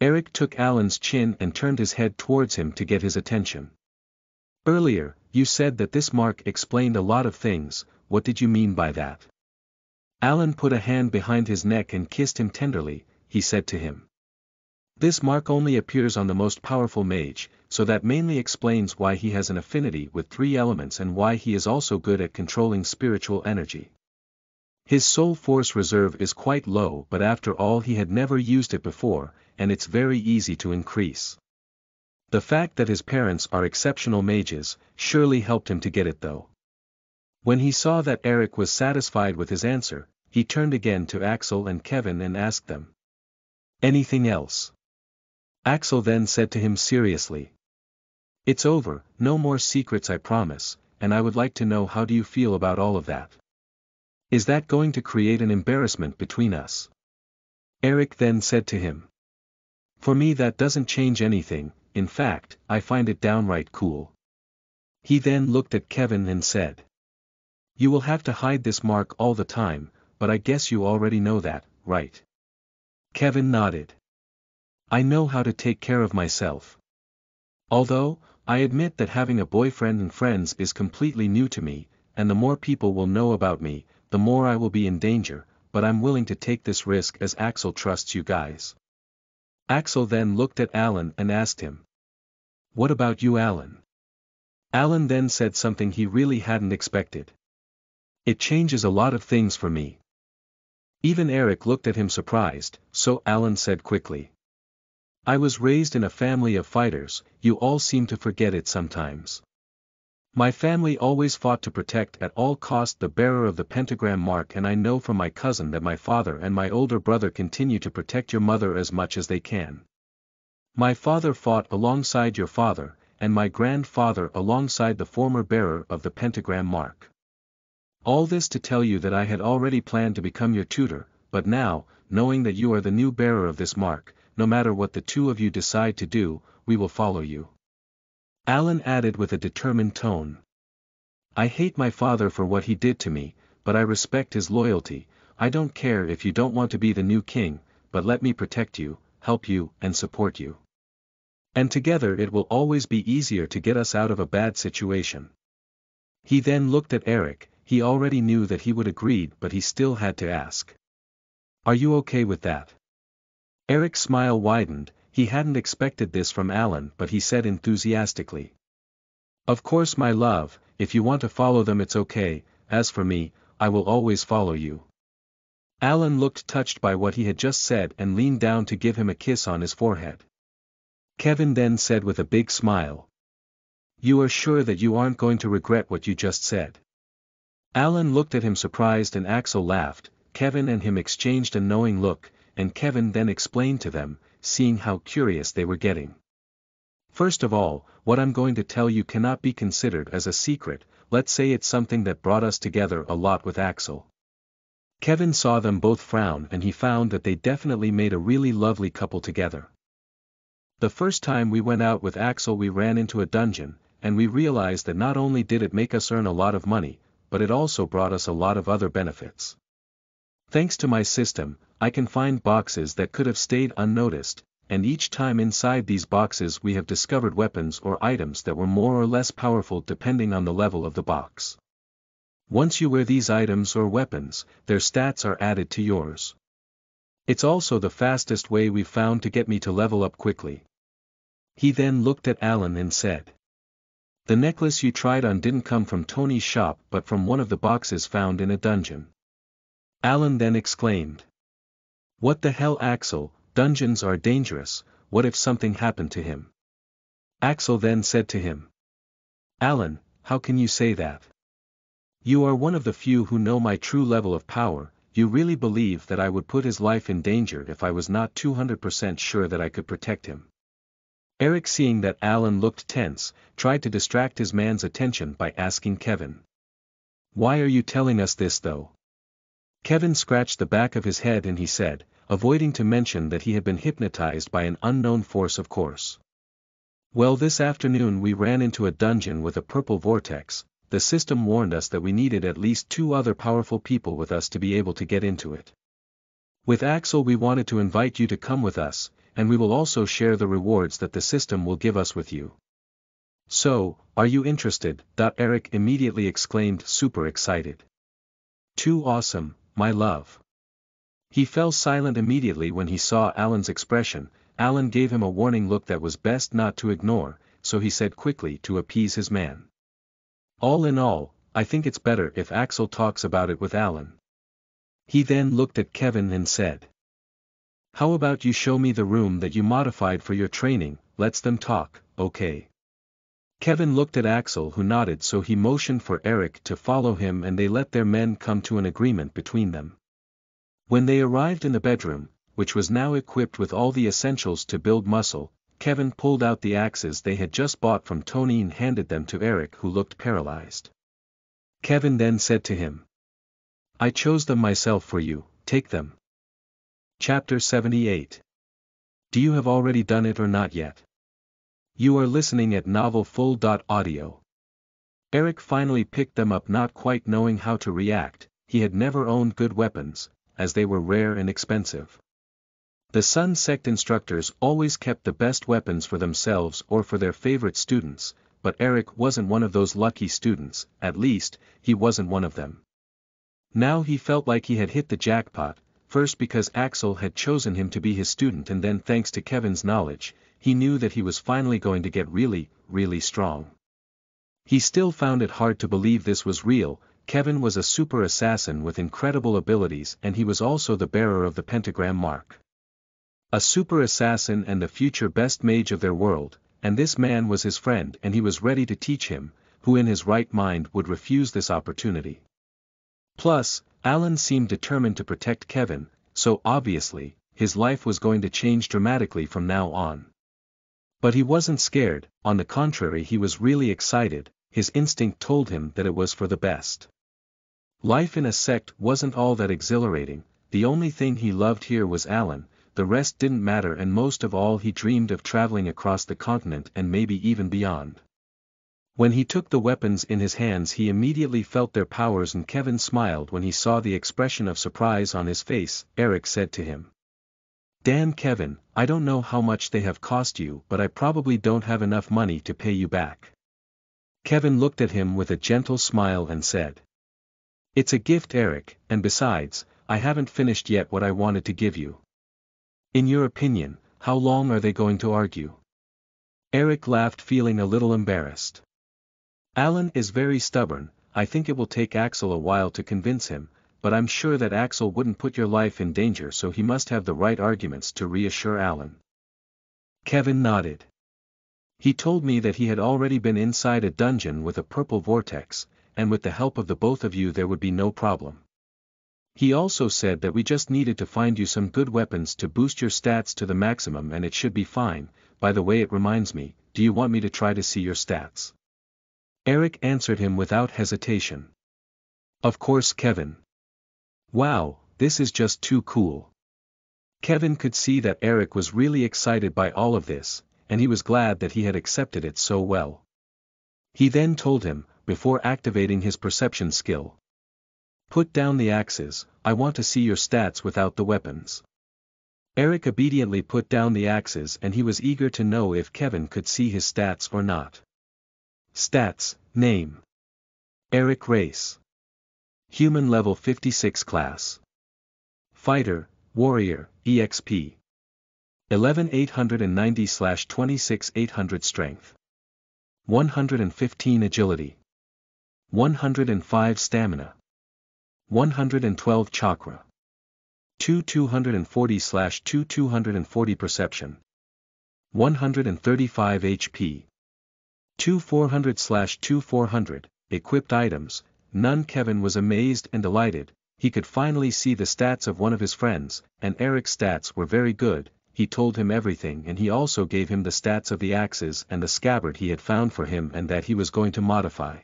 Eric took Alan's chin and turned his head towards him to get his attention. Earlier, you said that this mark explained a lot of things, what did you mean by that? Alan put a hand behind his neck and kissed him tenderly, he said to him. This mark only appears on the most powerful mage, so that mainly explains why he has an affinity with three elements and why he is also good at controlling spiritual energy. His soul force reserve is quite low but after all he had never used it before, and it's very easy to increase. The fact that his parents are exceptional mages, surely helped him to get it though. When he saw that Eric was satisfied with his answer, he turned again to Axel and Kevin and asked them. Anything else? Axel then said to him seriously. It's over, no more secrets I promise, and I would like to know how do you feel about all of that. Is that going to create an embarrassment between us? Eric then said to him. For me that doesn't change anything, in fact, I find it downright cool. He then looked at Kevin and said. You will have to hide this mark all the time, but I guess you already know that, right? Kevin nodded. I know how to take care of myself. Although, I admit that having a boyfriend and friends is completely new to me, and the more people will know about me, the more I will be in danger, but I'm willing to take this risk as Axel trusts you guys. Axel then looked at Alan and asked him. What about you Alan? Alan then said something he really hadn't expected. It changes a lot of things for me. Even Eric looked at him surprised, so Alan said quickly. I was raised in a family of fighters, you all seem to forget it sometimes. My family always fought to protect at all cost the bearer of the pentagram mark and I know from my cousin that my father and my older brother continue to protect your mother as much as they can. My father fought alongside your father, and my grandfather alongside the former bearer of the pentagram mark. All this to tell you that I had already planned to become your tutor, but now, knowing that you are the new bearer of this mark, no matter what the two of you decide to do, we will follow you. Alan added with a determined tone. I hate my father for what he did to me, but I respect his loyalty, I don't care if you don't want to be the new king, but let me protect you, help you, and support you. And together it will always be easier to get us out of a bad situation. He then looked at Eric, he already knew that he would agree but he still had to ask. Are you okay with that? Eric's smile widened, he hadn't expected this from Alan but he said enthusiastically. Of course my love, if you want to follow them it's okay, as for me, I will always follow you. Alan looked touched by what he had just said and leaned down to give him a kiss on his forehead. Kevin then said with a big smile. You are sure that you aren't going to regret what you just said. Alan looked at him surprised and Axel laughed, Kevin and him exchanged a knowing look, and Kevin then explained to them, seeing how curious they were getting. First of all, what I'm going to tell you cannot be considered as a secret, let's say it's something that brought us together a lot with Axel. Kevin saw them both frown and he found that they definitely made a really lovely couple together. The first time we went out with Axel we ran into a dungeon, and we realized that not only did it make us earn a lot of money, but it also brought us a lot of other benefits. Thanks to my system, I can find boxes that could have stayed unnoticed, and each time inside these boxes we have discovered weapons or items that were more or less powerful depending on the level of the box. Once you wear these items or weapons, their stats are added to yours. It's also the fastest way we've found to get me to level up quickly. He then looked at Alan and said. The necklace you tried on didn't come from Tony's shop but from one of the boxes found in a dungeon. Alan then exclaimed. What the hell Axel, dungeons are dangerous, what if something happened to him? Axel then said to him. Alan, how can you say that? You are one of the few who know my true level of power, you really believe that I would put his life in danger if I was not 200% sure that I could protect him. Eric seeing that Alan looked tense, tried to distract his man's attention by asking Kevin. Why are you telling us this though? Kevin scratched the back of his head and he said, avoiding to mention that he had been hypnotized by an unknown force of course. Well this afternoon we ran into a dungeon with a purple vortex, the system warned us that we needed at least two other powerful people with us to be able to get into it. With Axel we wanted to invite you to come with us, and we will also share the rewards that the system will give us with you. So, are you interested? Eric immediately exclaimed super excited. Too awesome, my love. He fell silent immediately when he saw Alan's expression, Alan gave him a warning look that was best not to ignore, so he said quickly to appease his man. All in all, I think it's better if Axel talks about it with Alan. He then looked at Kevin and said. How about you show me the room that you modified for your training, let's them talk, okay. Kevin looked at Axel who nodded so he motioned for Eric to follow him and they let their men come to an agreement between them. When they arrived in the bedroom, which was now equipped with all the essentials to build muscle, Kevin pulled out the axes they had just bought from Tony and handed them to Eric who looked paralyzed. Kevin then said to him. I chose them myself for you, take them. Chapter 78 Do you have already done it or not yet? You are listening at novelfull.audio. Eric finally picked them up not quite knowing how to react, he had never owned good weapons, as they were rare and expensive. The Sun sect instructors always kept the best weapons for themselves or for their favorite students, but Eric wasn't one of those lucky students, at least, he wasn't one of them. Now he felt like he had hit the jackpot, first because Axel had chosen him to be his student and then thanks to Kevin's knowledge, he knew that he was finally going to get really, really strong. He still found it hard to believe this was real, Kevin was a super assassin with incredible abilities and he was also the bearer of the pentagram mark. A super assassin and the future best mage of their world, and this man was his friend and he was ready to teach him, who in his right mind would refuse this opportunity. Plus, Alan seemed determined to protect Kevin, so obviously, his life was going to change dramatically from now on. But he wasn't scared, on the contrary he was really excited, his instinct told him that it was for the best. Life in a sect wasn't all that exhilarating, the only thing he loved here was Alan, the rest didn't matter and most of all he dreamed of traveling across the continent and maybe even beyond. When he took the weapons in his hands he immediately felt their powers and Kevin smiled when he saw the expression of surprise on his face, Eric said to him. Damn Kevin, I don't know how much they have cost you but I probably don't have enough money to pay you back. Kevin looked at him with a gentle smile and said. It's a gift Eric, and besides, I haven't finished yet what I wanted to give you. In your opinion, how long are they going to argue? Eric laughed feeling a little embarrassed. Alan is very stubborn, I think it will take Axel a while to convince him, but I'm sure that Axel wouldn't put your life in danger so he must have the right arguments to reassure Alan. Kevin nodded. He told me that he had already been inside a dungeon with a purple vortex, and with the help of the both of you there would be no problem. He also said that we just needed to find you some good weapons to boost your stats to the maximum and it should be fine, by the way it reminds me, do you want me to try to see your stats? Eric answered him without hesitation. Of course Kevin. Wow, this is just too cool. Kevin could see that Eric was really excited by all of this, and he was glad that he had accepted it so well. He then told him, before activating his perception skill, Put down the axes, I want to see your stats without the weapons. Eric obediently put down the axes and he was eager to know if Kevin could see his stats or not. Stats, Name. Eric Race. Human level 56 class. Fighter, Warrior, EXP. 11890 26 800 Strength. 115 Agility. 105 Stamina. 112 chakra. 2 240 slash 2 240 perception. 135 HP. 2 400 slash 2 400, equipped items, none Kevin was amazed and delighted, he could finally see the stats of one of his friends, and Eric's stats were very good, he told him everything and he also gave him the stats of the axes and the scabbard he had found for him and that he was going to modify.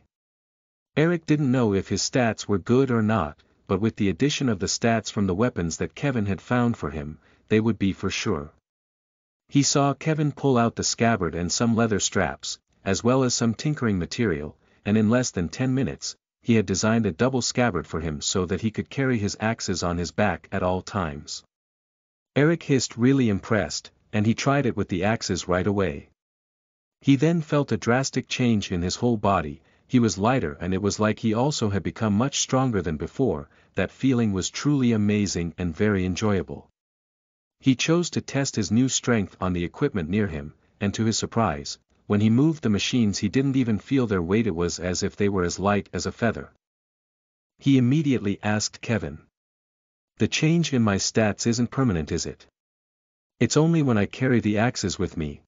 Eric didn't know if his stats were good or not, but with the addition of the stats from the weapons that Kevin had found for him, they would be for sure. He saw Kevin pull out the scabbard and some leather straps, as well as some tinkering material, and in less than 10 minutes, he had designed a double scabbard for him so that he could carry his axes on his back at all times. Eric hissed really impressed, and he tried it with the axes right away. He then felt a drastic change in his whole body, he was lighter and it was like he also had become much stronger than before, that feeling was truly amazing and very enjoyable. He chose to test his new strength on the equipment near him, and to his surprise, when he moved the machines he didn't even feel their weight it was as if they were as light as a feather. He immediately asked Kevin. The change in my stats isn't permanent is it? It's only when I carry the axes with me.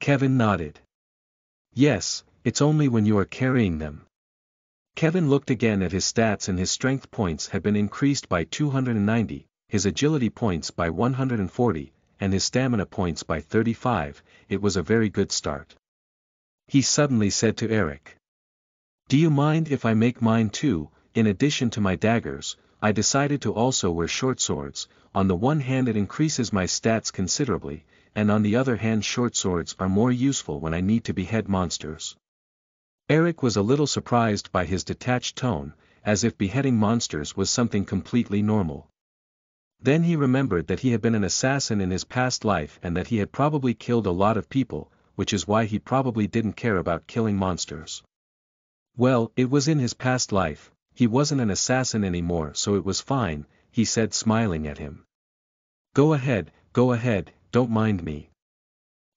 Kevin nodded. Yes, it's only when you are carrying them. Kevin looked again at his stats and his strength points had been increased by 290, his agility points by 140, and his stamina points by 35, it was a very good start. He suddenly said to Eric. Do you mind if I make mine too, in addition to my daggers, I decided to also wear short swords, on the one hand it increases my stats considerably, and on the other hand short swords are more useful when I need to behead monsters. Eric was a little surprised by his detached tone, as if beheading monsters was something completely normal. Then he remembered that he had been an assassin in his past life and that he had probably killed a lot of people, which is why he probably didn't care about killing monsters. Well, it was in his past life, he wasn't an assassin anymore so it was fine, he said smiling at him. Go ahead, go ahead, don't mind me.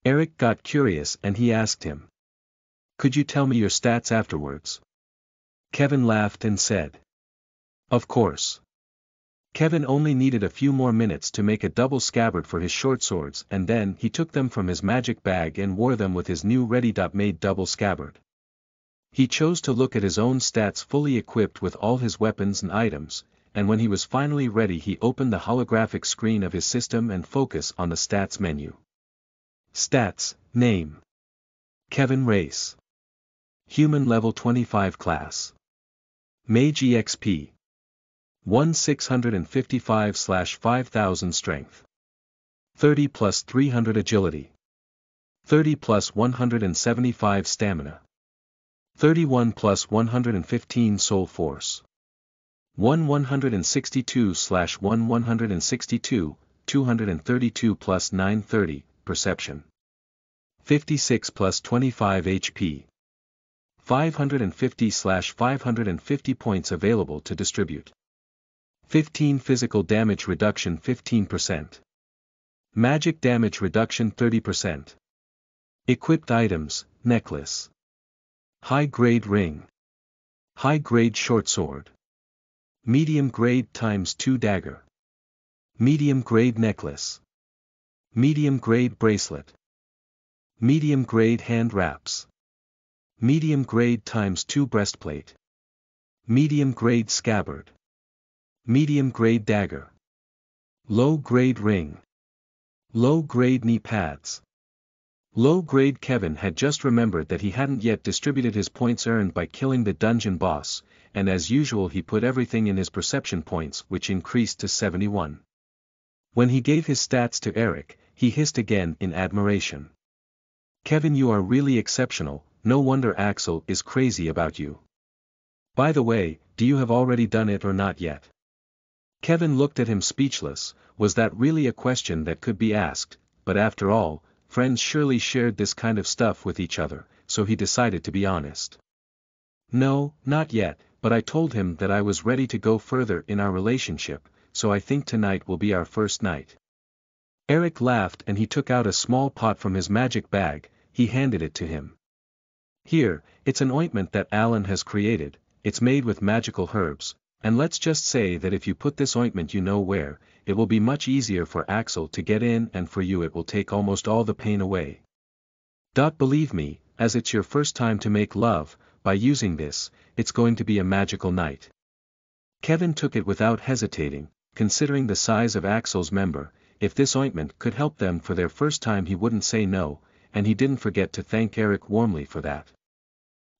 Eric got curious and he asked him. Could you tell me your stats afterwards? Kevin laughed and said. Of course. Kevin only needed a few more minutes to make a double scabbard for his short swords and then he took them from his magic bag and wore them with his new ready-made double scabbard. He chose to look at his own stats fully equipped with all his weapons and items, and when he was finally ready he opened the holographic screen of his system and focus on the stats menu. Stats, Name. Kevin Race. Human Level 25 Class. Mage EXP. 1655 5000 Strength. 30 plus 300 Agility. 30 plus 175 Stamina. 31 plus 115 Soul Force. 1 162 slash 1 162, 232 plus 930, Perception. 56 plus 25 HP. 550 slash 550 points available to distribute. 15 Physical damage reduction 15%. Magic damage reduction 30%. Equipped items, necklace. High-grade ring. High-grade short sword. Medium-grade times 2 dagger. Medium-grade necklace. Medium-grade bracelet. Medium-grade hand wraps. Medium-grade times 2 breastplate. Medium-grade scabbard. Medium-grade dagger. Low-grade ring. Low-grade knee pads. Low-grade Kevin had just remembered that he hadn't yet distributed his points earned by killing the dungeon boss, and as usual he put everything in his perception points which increased to 71. When he gave his stats to Eric, he hissed again in admiration. Kevin you are really exceptional, no wonder Axel is crazy about you. By the way, do you have already done it or not yet? Kevin looked at him speechless, was that really a question that could be asked, but after all, friends surely shared this kind of stuff with each other, so he decided to be honest. No, not yet, but I told him that I was ready to go further in our relationship, so I think tonight will be our first night. Eric laughed and he took out a small pot from his magic bag, he handed it to him. Here, it's an ointment that Alan has created, it's made with magical herbs, and let's just say that if you put this ointment you know where, it will be much easier for Axel to get in and for you it will take almost all the pain away. Dot believe me, as it's your first time to make love, by using this, it's going to be a magical night. Kevin took it without hesitating, considering the size of Axel's member, if this ointment could help them for their first time he wouldn't say no, and he didn't forget to thank Eric warmly for that.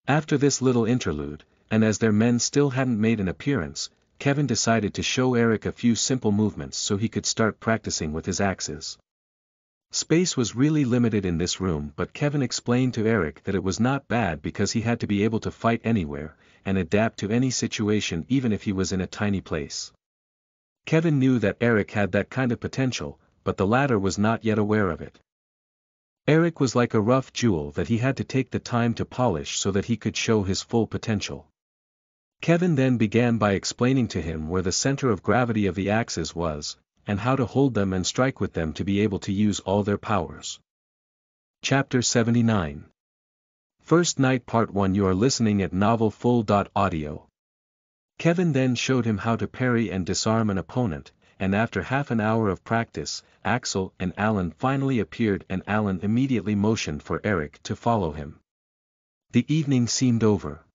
After this little interlude, and as their men still hadn't made an appearance, Kevin decided to show Eric a few simple movements so he could start practicing with his axes. Space was really limited in this room but Kevin explained to Eric that it was not bad because he had to be able to fight anywhere, and adapt to any situation even if he was in a tiny place. Kevin knew that Eric had that kind of potential, but the latter was not yet aware of it. Eric was like a rough jewel that he had to take the time to polish so that he could show his full potential. Kevin then began by explaining to him where the center of gravity of the axes was, and how to hold them and strike with them to be able to use all their powers. Chapter 79 First Night Part 1 You are listening at novelfull.audio. Kevin then showed him how to parry and disarm an opponent, and after half an hour of practice, Axel and Alan finally appeared and Alan immediately motioned for Eric to follow him. The evening seemed over.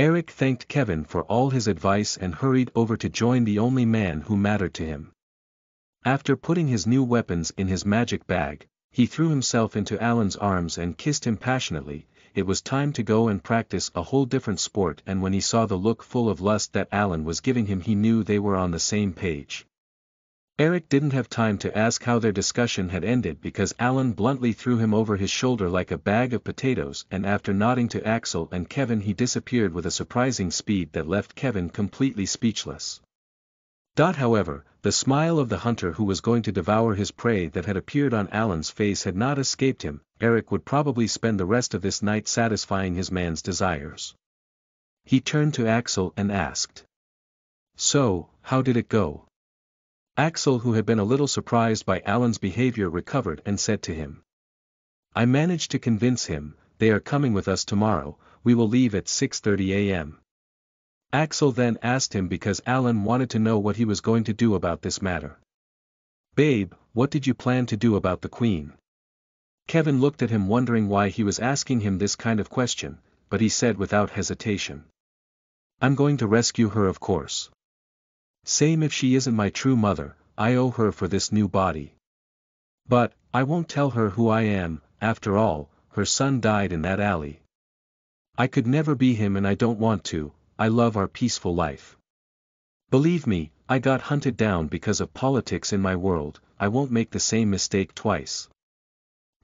Eric thanked Kevin for all his advice and hurried over to join the only man who mattered to him. After putting his new weapons in his magic bag, he threw himself into Alan's arms and kissed him passionately, it was time to go and practice a whole different sport and when he saw the look full of lust that Alan was giving him he knew they were on the same page. Eric didn't have time to ask how their discussion had ended because Alan bluntly threw him over his shoulder like a bag of potatoes and after nodding to Axel and Kevin he disappeared with a surprising speed that left Kevin completely speechless. Dot however, the smile of the hunter who was going to devour his prey that had appeared on Alan's face had not escaped him, Eric would probably spend the rest of this night satisfying his man's desires. He turned to Axel and asked. So, how did it go? Axel who had been a little surprised by Alan's behavior recovered and said to him. I managed to convince him, they are coming with us tomorrow, we will leave at 6.30 a.m. Axel then asked him because Alan wanted to know what he was going to do about this matter. Babe, what did you plan to do about the queen? Kevin looked at him wondering why he was asking him this kind of question, but he said without hesitation. I'm going to rescue her of course. Same if she isn't my true mother, I owe her for this new body. But, I won't tell her who I am, after all, her son died in that alley. I could never be him and I don't want to, I love our peaceful life. Believe me, I got hunted down because of politics in my world, I won't make the same mistake twice.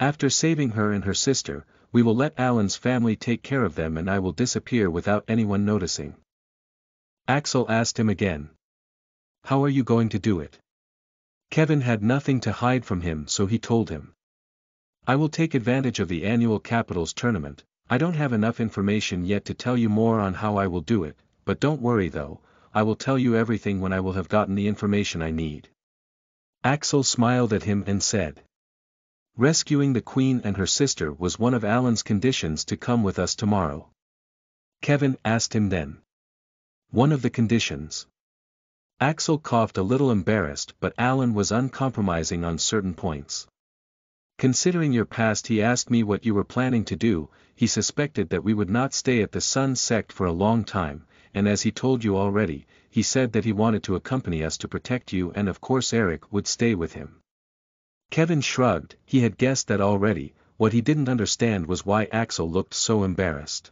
After saving her and her sister, we will let Alan's family take care of them and I will disappear without anyone noticing. Axel asked him again. How are you going to do it? Kevin had nothing to hide from him so he told him. I will take advantage of the annual Capitals tournament, I don't have enough information yet to tell you more on how I will do it, but don't worry though, I will tell you everything when I will have gotten the information I need. Axel smiled at him and said. Rescuing the queen and her sister was one of Alan's conditions to come with us tomorrow. Kevin asked him then. One of the conditions. Axel coughed a little embarrassed but Alan was uncompromising on certain points. Considering your past he asked me what you were planning to do, he suspected that we would not stay at the Sun sect for a long time, and as he told you already, he said that he wanted to accompany us to protect you and of course Eric would stay with him. Kevin shrugged, he had guessed that already, what he didn't understand was why Axel looked so embarrassed.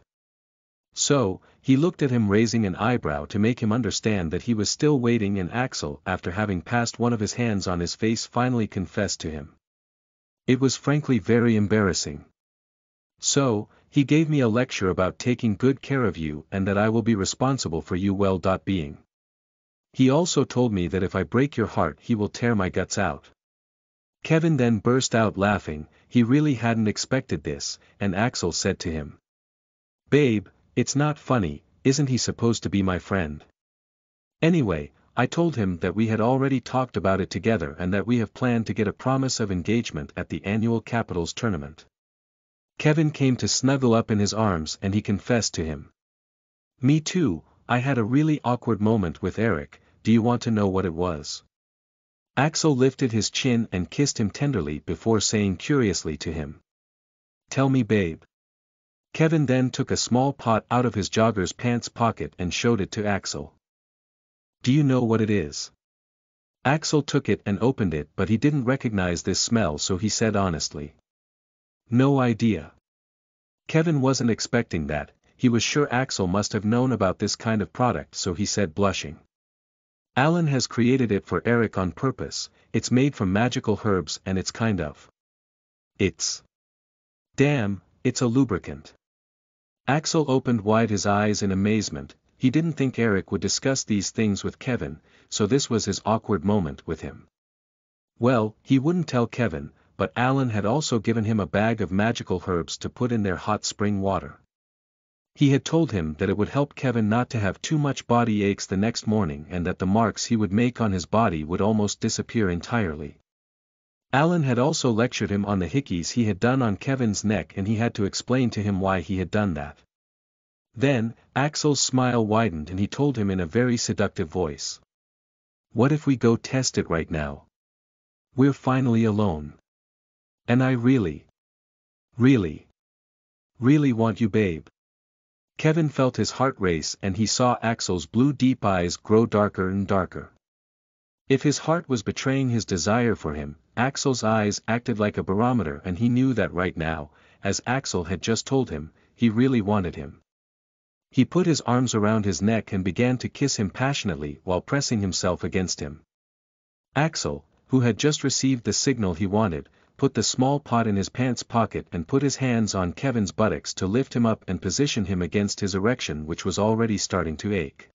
So, he looked at him raising an eyebrow to make him understand that he was still waiting and Axel after having passed one of his hands on his face finally confessed to him. It was frankly very embarrassing. So, he gave me a lecture about taking good care of you and that I will be responsible for you well. Being. He also told me that if I break your heart he will tear my guts out. Kevin then burst out laughing, he really hadn't expected this, and Axel said to him. Babe, it's not funny, isn't he supposed to be my friend? Anyway, I told him that we had already talked about it together and that we have planned to get a promise of engagement at the annual Capitals tournament. Kevin came to snuggle up in his arms and he confessed to him. Me too, I had a really awkward moment with Eric, do you want to know what it was? Axel lifted his chin and kissed him tenderly before saying curiously to him. Tell me babe. Kevin then took a small pot out of his jogger's pants pocket and showed it to Axel. Do you know what it is? Axel took it and opened it but he didn't recognize this smell so he said honestly. No idea. Kevin wasn't expecting that, he was sure Axel must have known about this kind of product so he said blushing. Alan has created it for Eric on purpose, it's made from magical herbs and it's kind of. It's. Damn, it's a lubricant. Axel opened wide his eyes in amazement, he didn't think Eric would discuss these things with Kevin, so this was his awkward moment with him. Well, he wouldn't tell Kevin, but Alan had also given him a bag of magical herbs to put in their hot spring water. He had told him that it would help Kevin not to have too much body aches the next morning and that the marks he would make on his body would almost disappear entirely. Alan had also lectured him on the hickeys he had done on Kevin's neck and he had to explain to him why he had done that. Then, Axel's smile widened and he told him in a very seductive voice. What if we go test it right now? We're finally alone. And I really, really, really want you babe. Kevin felt his heart race and he saw Axel's blue deep eyes grow darker and darker. If his heart was betraying his desire for him, Axel's eyes acted like a barometer and he knew that right now, as Axel had just told him, he really wanted him. He put his arms around his neck and began to kiss him passionately while pressing himself against him. Axel, who had just received the signal he wanted, put the small pot in his pants pocket and put his hands on Kevin's buttocks to lift him up and position him against his erection which was already starting to ache.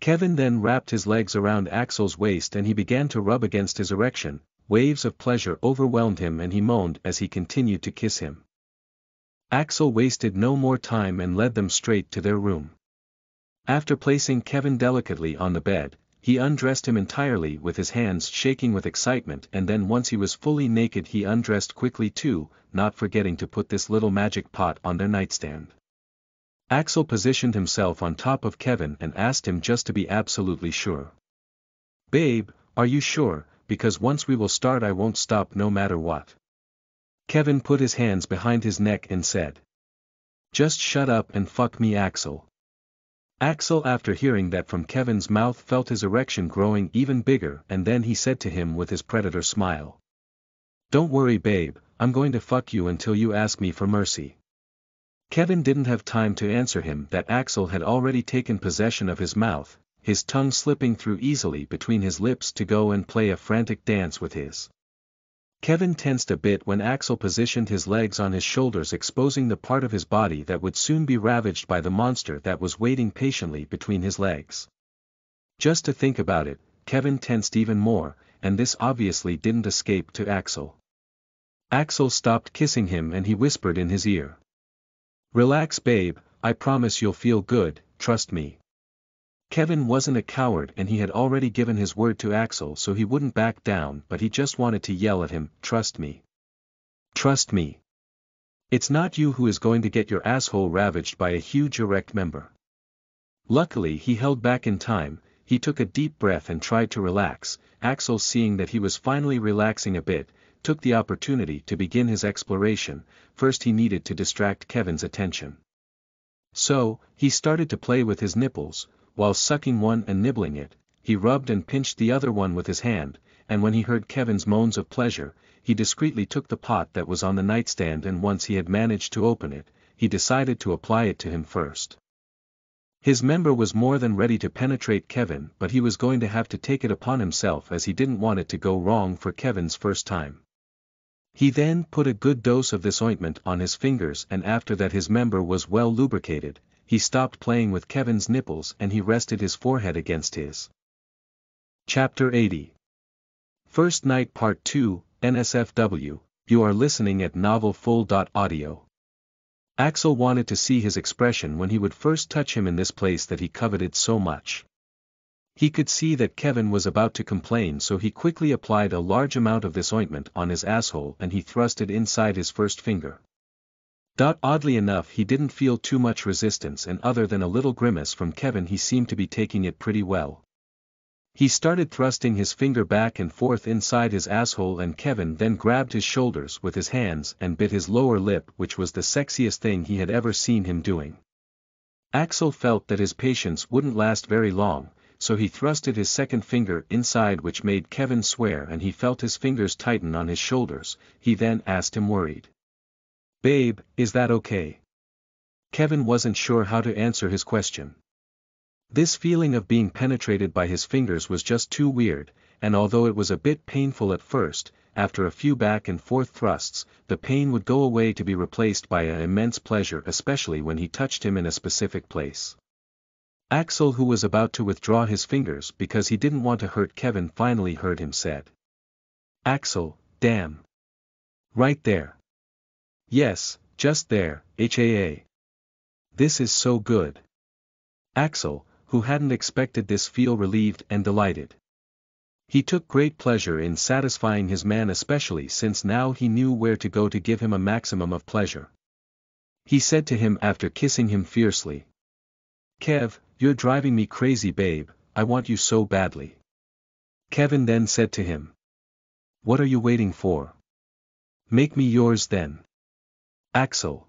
Kevin then wrapped his legs around Axel's waist and he began to rub against his erection, waves of pleasure overwhelmed him and he moaned as he continued to kiss him. Axel wasted no more time and led them straight to their room. After placing Kevin delicately on the bed, he undressed him entirely with his hands shaking with excitement and then once he was fully naked he undressed quickly too, not forgetting to put this little magic pot on their nightstand. Axel positioned himself on top of Kevin and asked him just to be absolutely sure. Babe, are you sure, because once we will start I won't stop no matter what. Kevin put his hands behind his neck and said. Just shut up and fuck me Axel. Axel after hearing that from Kevin's mouth felt his erection growing even bigger and then he said to him with his predator smile. Don't worry babe, I'm going to fuck you until you ask me for mercy. Kevin didn't have time to answer him that Axel had already taken possession of his mouth, his tongue slipping through easily between his lips to go and play a frantic dance with his. Kevin tensed a bit when Axel positioned his legs on his shoulders exposing the part of his body that would soon be ravaged by the monster that was waiting patiently between his legs. Just to think about it, Kevin tensed even more, and this obviously didn't escape to Axel. Axel stopped kissing him and he whispered in his ear. Relax babe, I promise you'll feel good, trust me. Kevin wasn't a coward and he had already given his word to Axel so he wouldn't back down but he just wanted to yell at him, trust me. Trust me. It's not you who is going to get your asshole ravaged by a huge erect member. Luckily he held back in time, he took a deep breath and tried to relax, Axel seeing that he was finally relaxing a bit, took the opportunity to begin his exploration, first he needed to distract Kevin's attention. So, he started to play with his nipples, while sucking one and nibbling it, he rubbed and pinched the other one with his hand, and when he heard Kevin's moans of pleasure, he discreetly took the pot that was on the nightstand and once he had managed to open it, he decided to apply it to him first. His member was more than ready to penetrate Kevin but he was going to have to take it upon himself as he didn't want it to go wrong for Kevin's first time. He then put a good dose of this ointment on his fingers and after that his member was well lubricated, he stopped playing with Kevin's nipples and he rested his forehead against his. Chapter 80 First Night Part 2, NSFW, you are listening at novelfull.audio. Axel wanted to see his expression when he would first touch him in this place that he coveted so much. He could see that Kevin was about to complain so he quickly applied a large amount of this ointment on his asshole and he thrust it inside his first finger. Oddly enough he didn't feel too much resistance and other than a little grimace from Kevin he seemed to be taking it pretty well. He started thrusting his finger back and forth inside his asshole and Kevin then grabbed his shoulders with his hands and bit his lower lip which was the sexiest thing he had ever seen him doing. Axel felt that his patience wouldn't last very long, so he thrusted his second finger inside which made Kevin swear and he felt his fingers tighten on his shoulders, he then asked him worried. Babe, is that okay? Kevin wasn't sure how to answer his question. This feeling of being penetrated by his fingers was just too weird, and although it was a bit painful at first, after a few back and forth thrusts, the pain would go away to be replaced by an immense pleasure especially when he touched him in a specific place. Axel who was about to withdraw his fingers because he didn't want to hurt Kevin finally heard him said. Axel, damn. Right there. Yes, just there, HAA. This is so good. Axel, who hadn't expected this feel relieved and delighted. He took great pleasure in satisfying his man especially since now he knew where to go to give him a maximum of pleasure. He said to him after kissing him fiercely. Kev, you're driving me crazy babe, I want you so badly. Kevin then said to him. What are you waiting for? Make me yours then. Axel.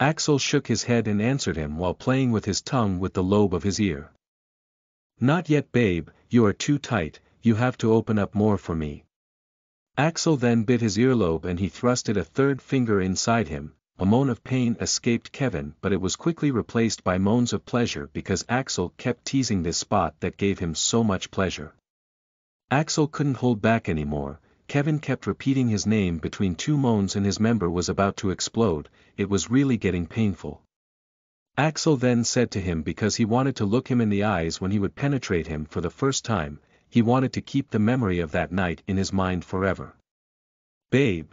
Axel shook his head and answered him while playing with his tongue with the lobe of his ear. Not yet babe, you are too tight, you have to open up more for me. Axel then bit his earlobe and he thrusted a third finger inside him, a moan of pain escaped Kevin but it was quickly replaced by moans of pleasure because Axel kept teasing this spot that gave him so much pleasure. Axel couldn't hold back anymore, Kevin kept repeating his name between two moans and his member was about to explode, it was really getting painful. Axel then said to him because he wanted to look him in the eyes when he would penetrate him for the first time, he wanted to keep the memory of that night in his mind forever. Babe.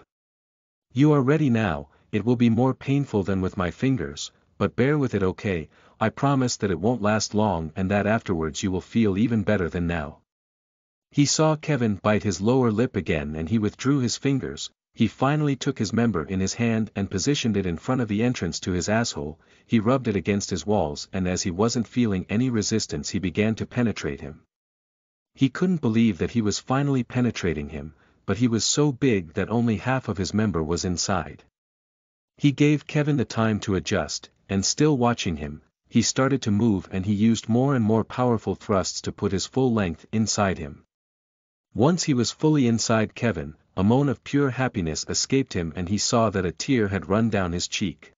You are ready now, it will be more painful than with my fingers, but bear with it okay, I promise that it won't last long and that afterwards you will feel even better than now. He saw Kevin bite his lower lip again and he withdrew his fingers, he finally took his member in his hand and positioned it in front of the entrance to his asshole, he rubbed it against his walls and as he wasn't feeling any resistance he began to penetrate him. He couldn't believe that he was finally penetrating him, but he was so big that only half of his member was inside. He gave Kevin the time to adjust, and still watching him, he started to move and he used more and more powerful thrusts to put his full length inside him. Once he was fully inside Kevin, a moan of pure happiness escaped him and he saw that a tear had run down his cheek.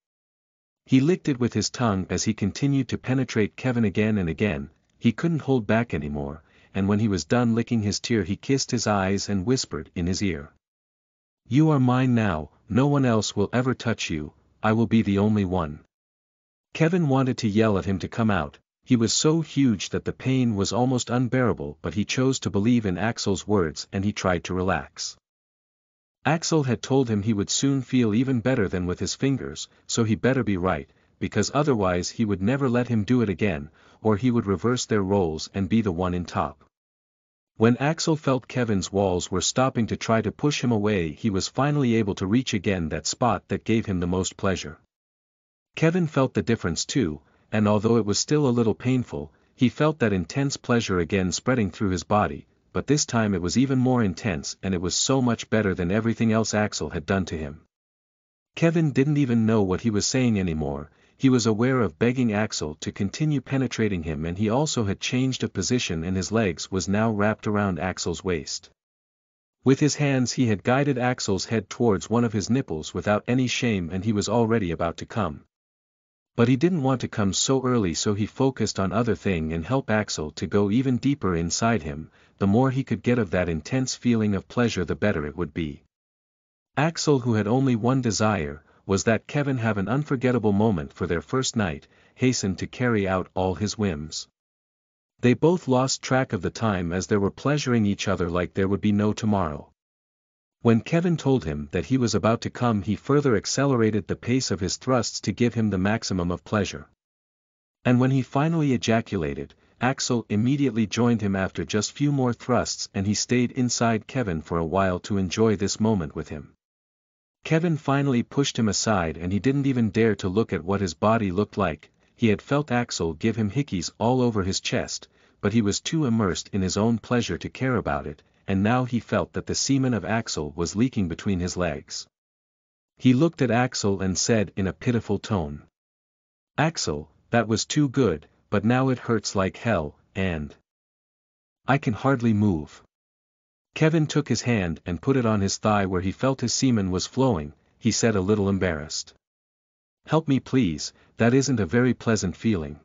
He licked it with his tongue as he continued to penetrate Kevin again and again, he couldn't hold back anymore, and when he was done licking his tear he kissed his eyes and whispered in his ear. You are mine now, no one else will ever touch you, I will be the only one. Kevin wanted to yell at him to come out, he was so huge that the pain was almost unbearable but he chose to believe in Axel's words and he tried to relax. Axel had told him he would soon feel even better than with his fingers, so he better be right, because otherwise he would never let him do it again, or he would reverse their roles and be the one in top. When Axel felt Kevin's walls were stopping to try to push him away he was finally able to reach again that spot that gave him the most pleasure. Kevin felt the difference too, and although it was still a little painful, he felt that intense pleasure again spreading through his body, but this time it was even more intense and it was so much better than everything else Axel had done to him. Kevin didn't even know what he was saying anymore, he was aware of begging Axel to continue penetrating him and he also had changed a position and his legs was now wrapped around Axel's waist. With his hands he had guided Axel's head towards one of his nipples without any shame and he was already about to come. But he didn't want to come so early so he focused on other thing and help Axel to go even deeper inside him, the more he could get of that intense feeling of pleasure the better it would be. Axel who had only one desire, was that Kevin have an unforgettable moment for their first night, hastened to carry out all his whims. They both lost track of the time as they were pleasuring each other like there would be no tomorrow. When Kevin told him that he was about to come he further accelerated the pace of his thrusts to give him the maximum of pleasure. And when he finally ejaculated, Axel immediately joined him after just few more thrusts and he stayed inside Kevin for a while to enjoy this moment with him. Kevin finally pushed him aside and he didn't even dare to look at what his body looked like, he had felt Axel give him hickeys all over his chest, but he was too immersed in his own pleasure to care about it, and now he felt that the semen of Axel was leaking between his legs. He looked at Axel and said in a pitiful tone. Axel, that was too good, but now it hurts like hell, and... I can hardly move. Kevin took his hand and put it on his thigh where he felt his semen was flowing, he said a little embarrassed. Help me please, that isn't a very pleasant feeling.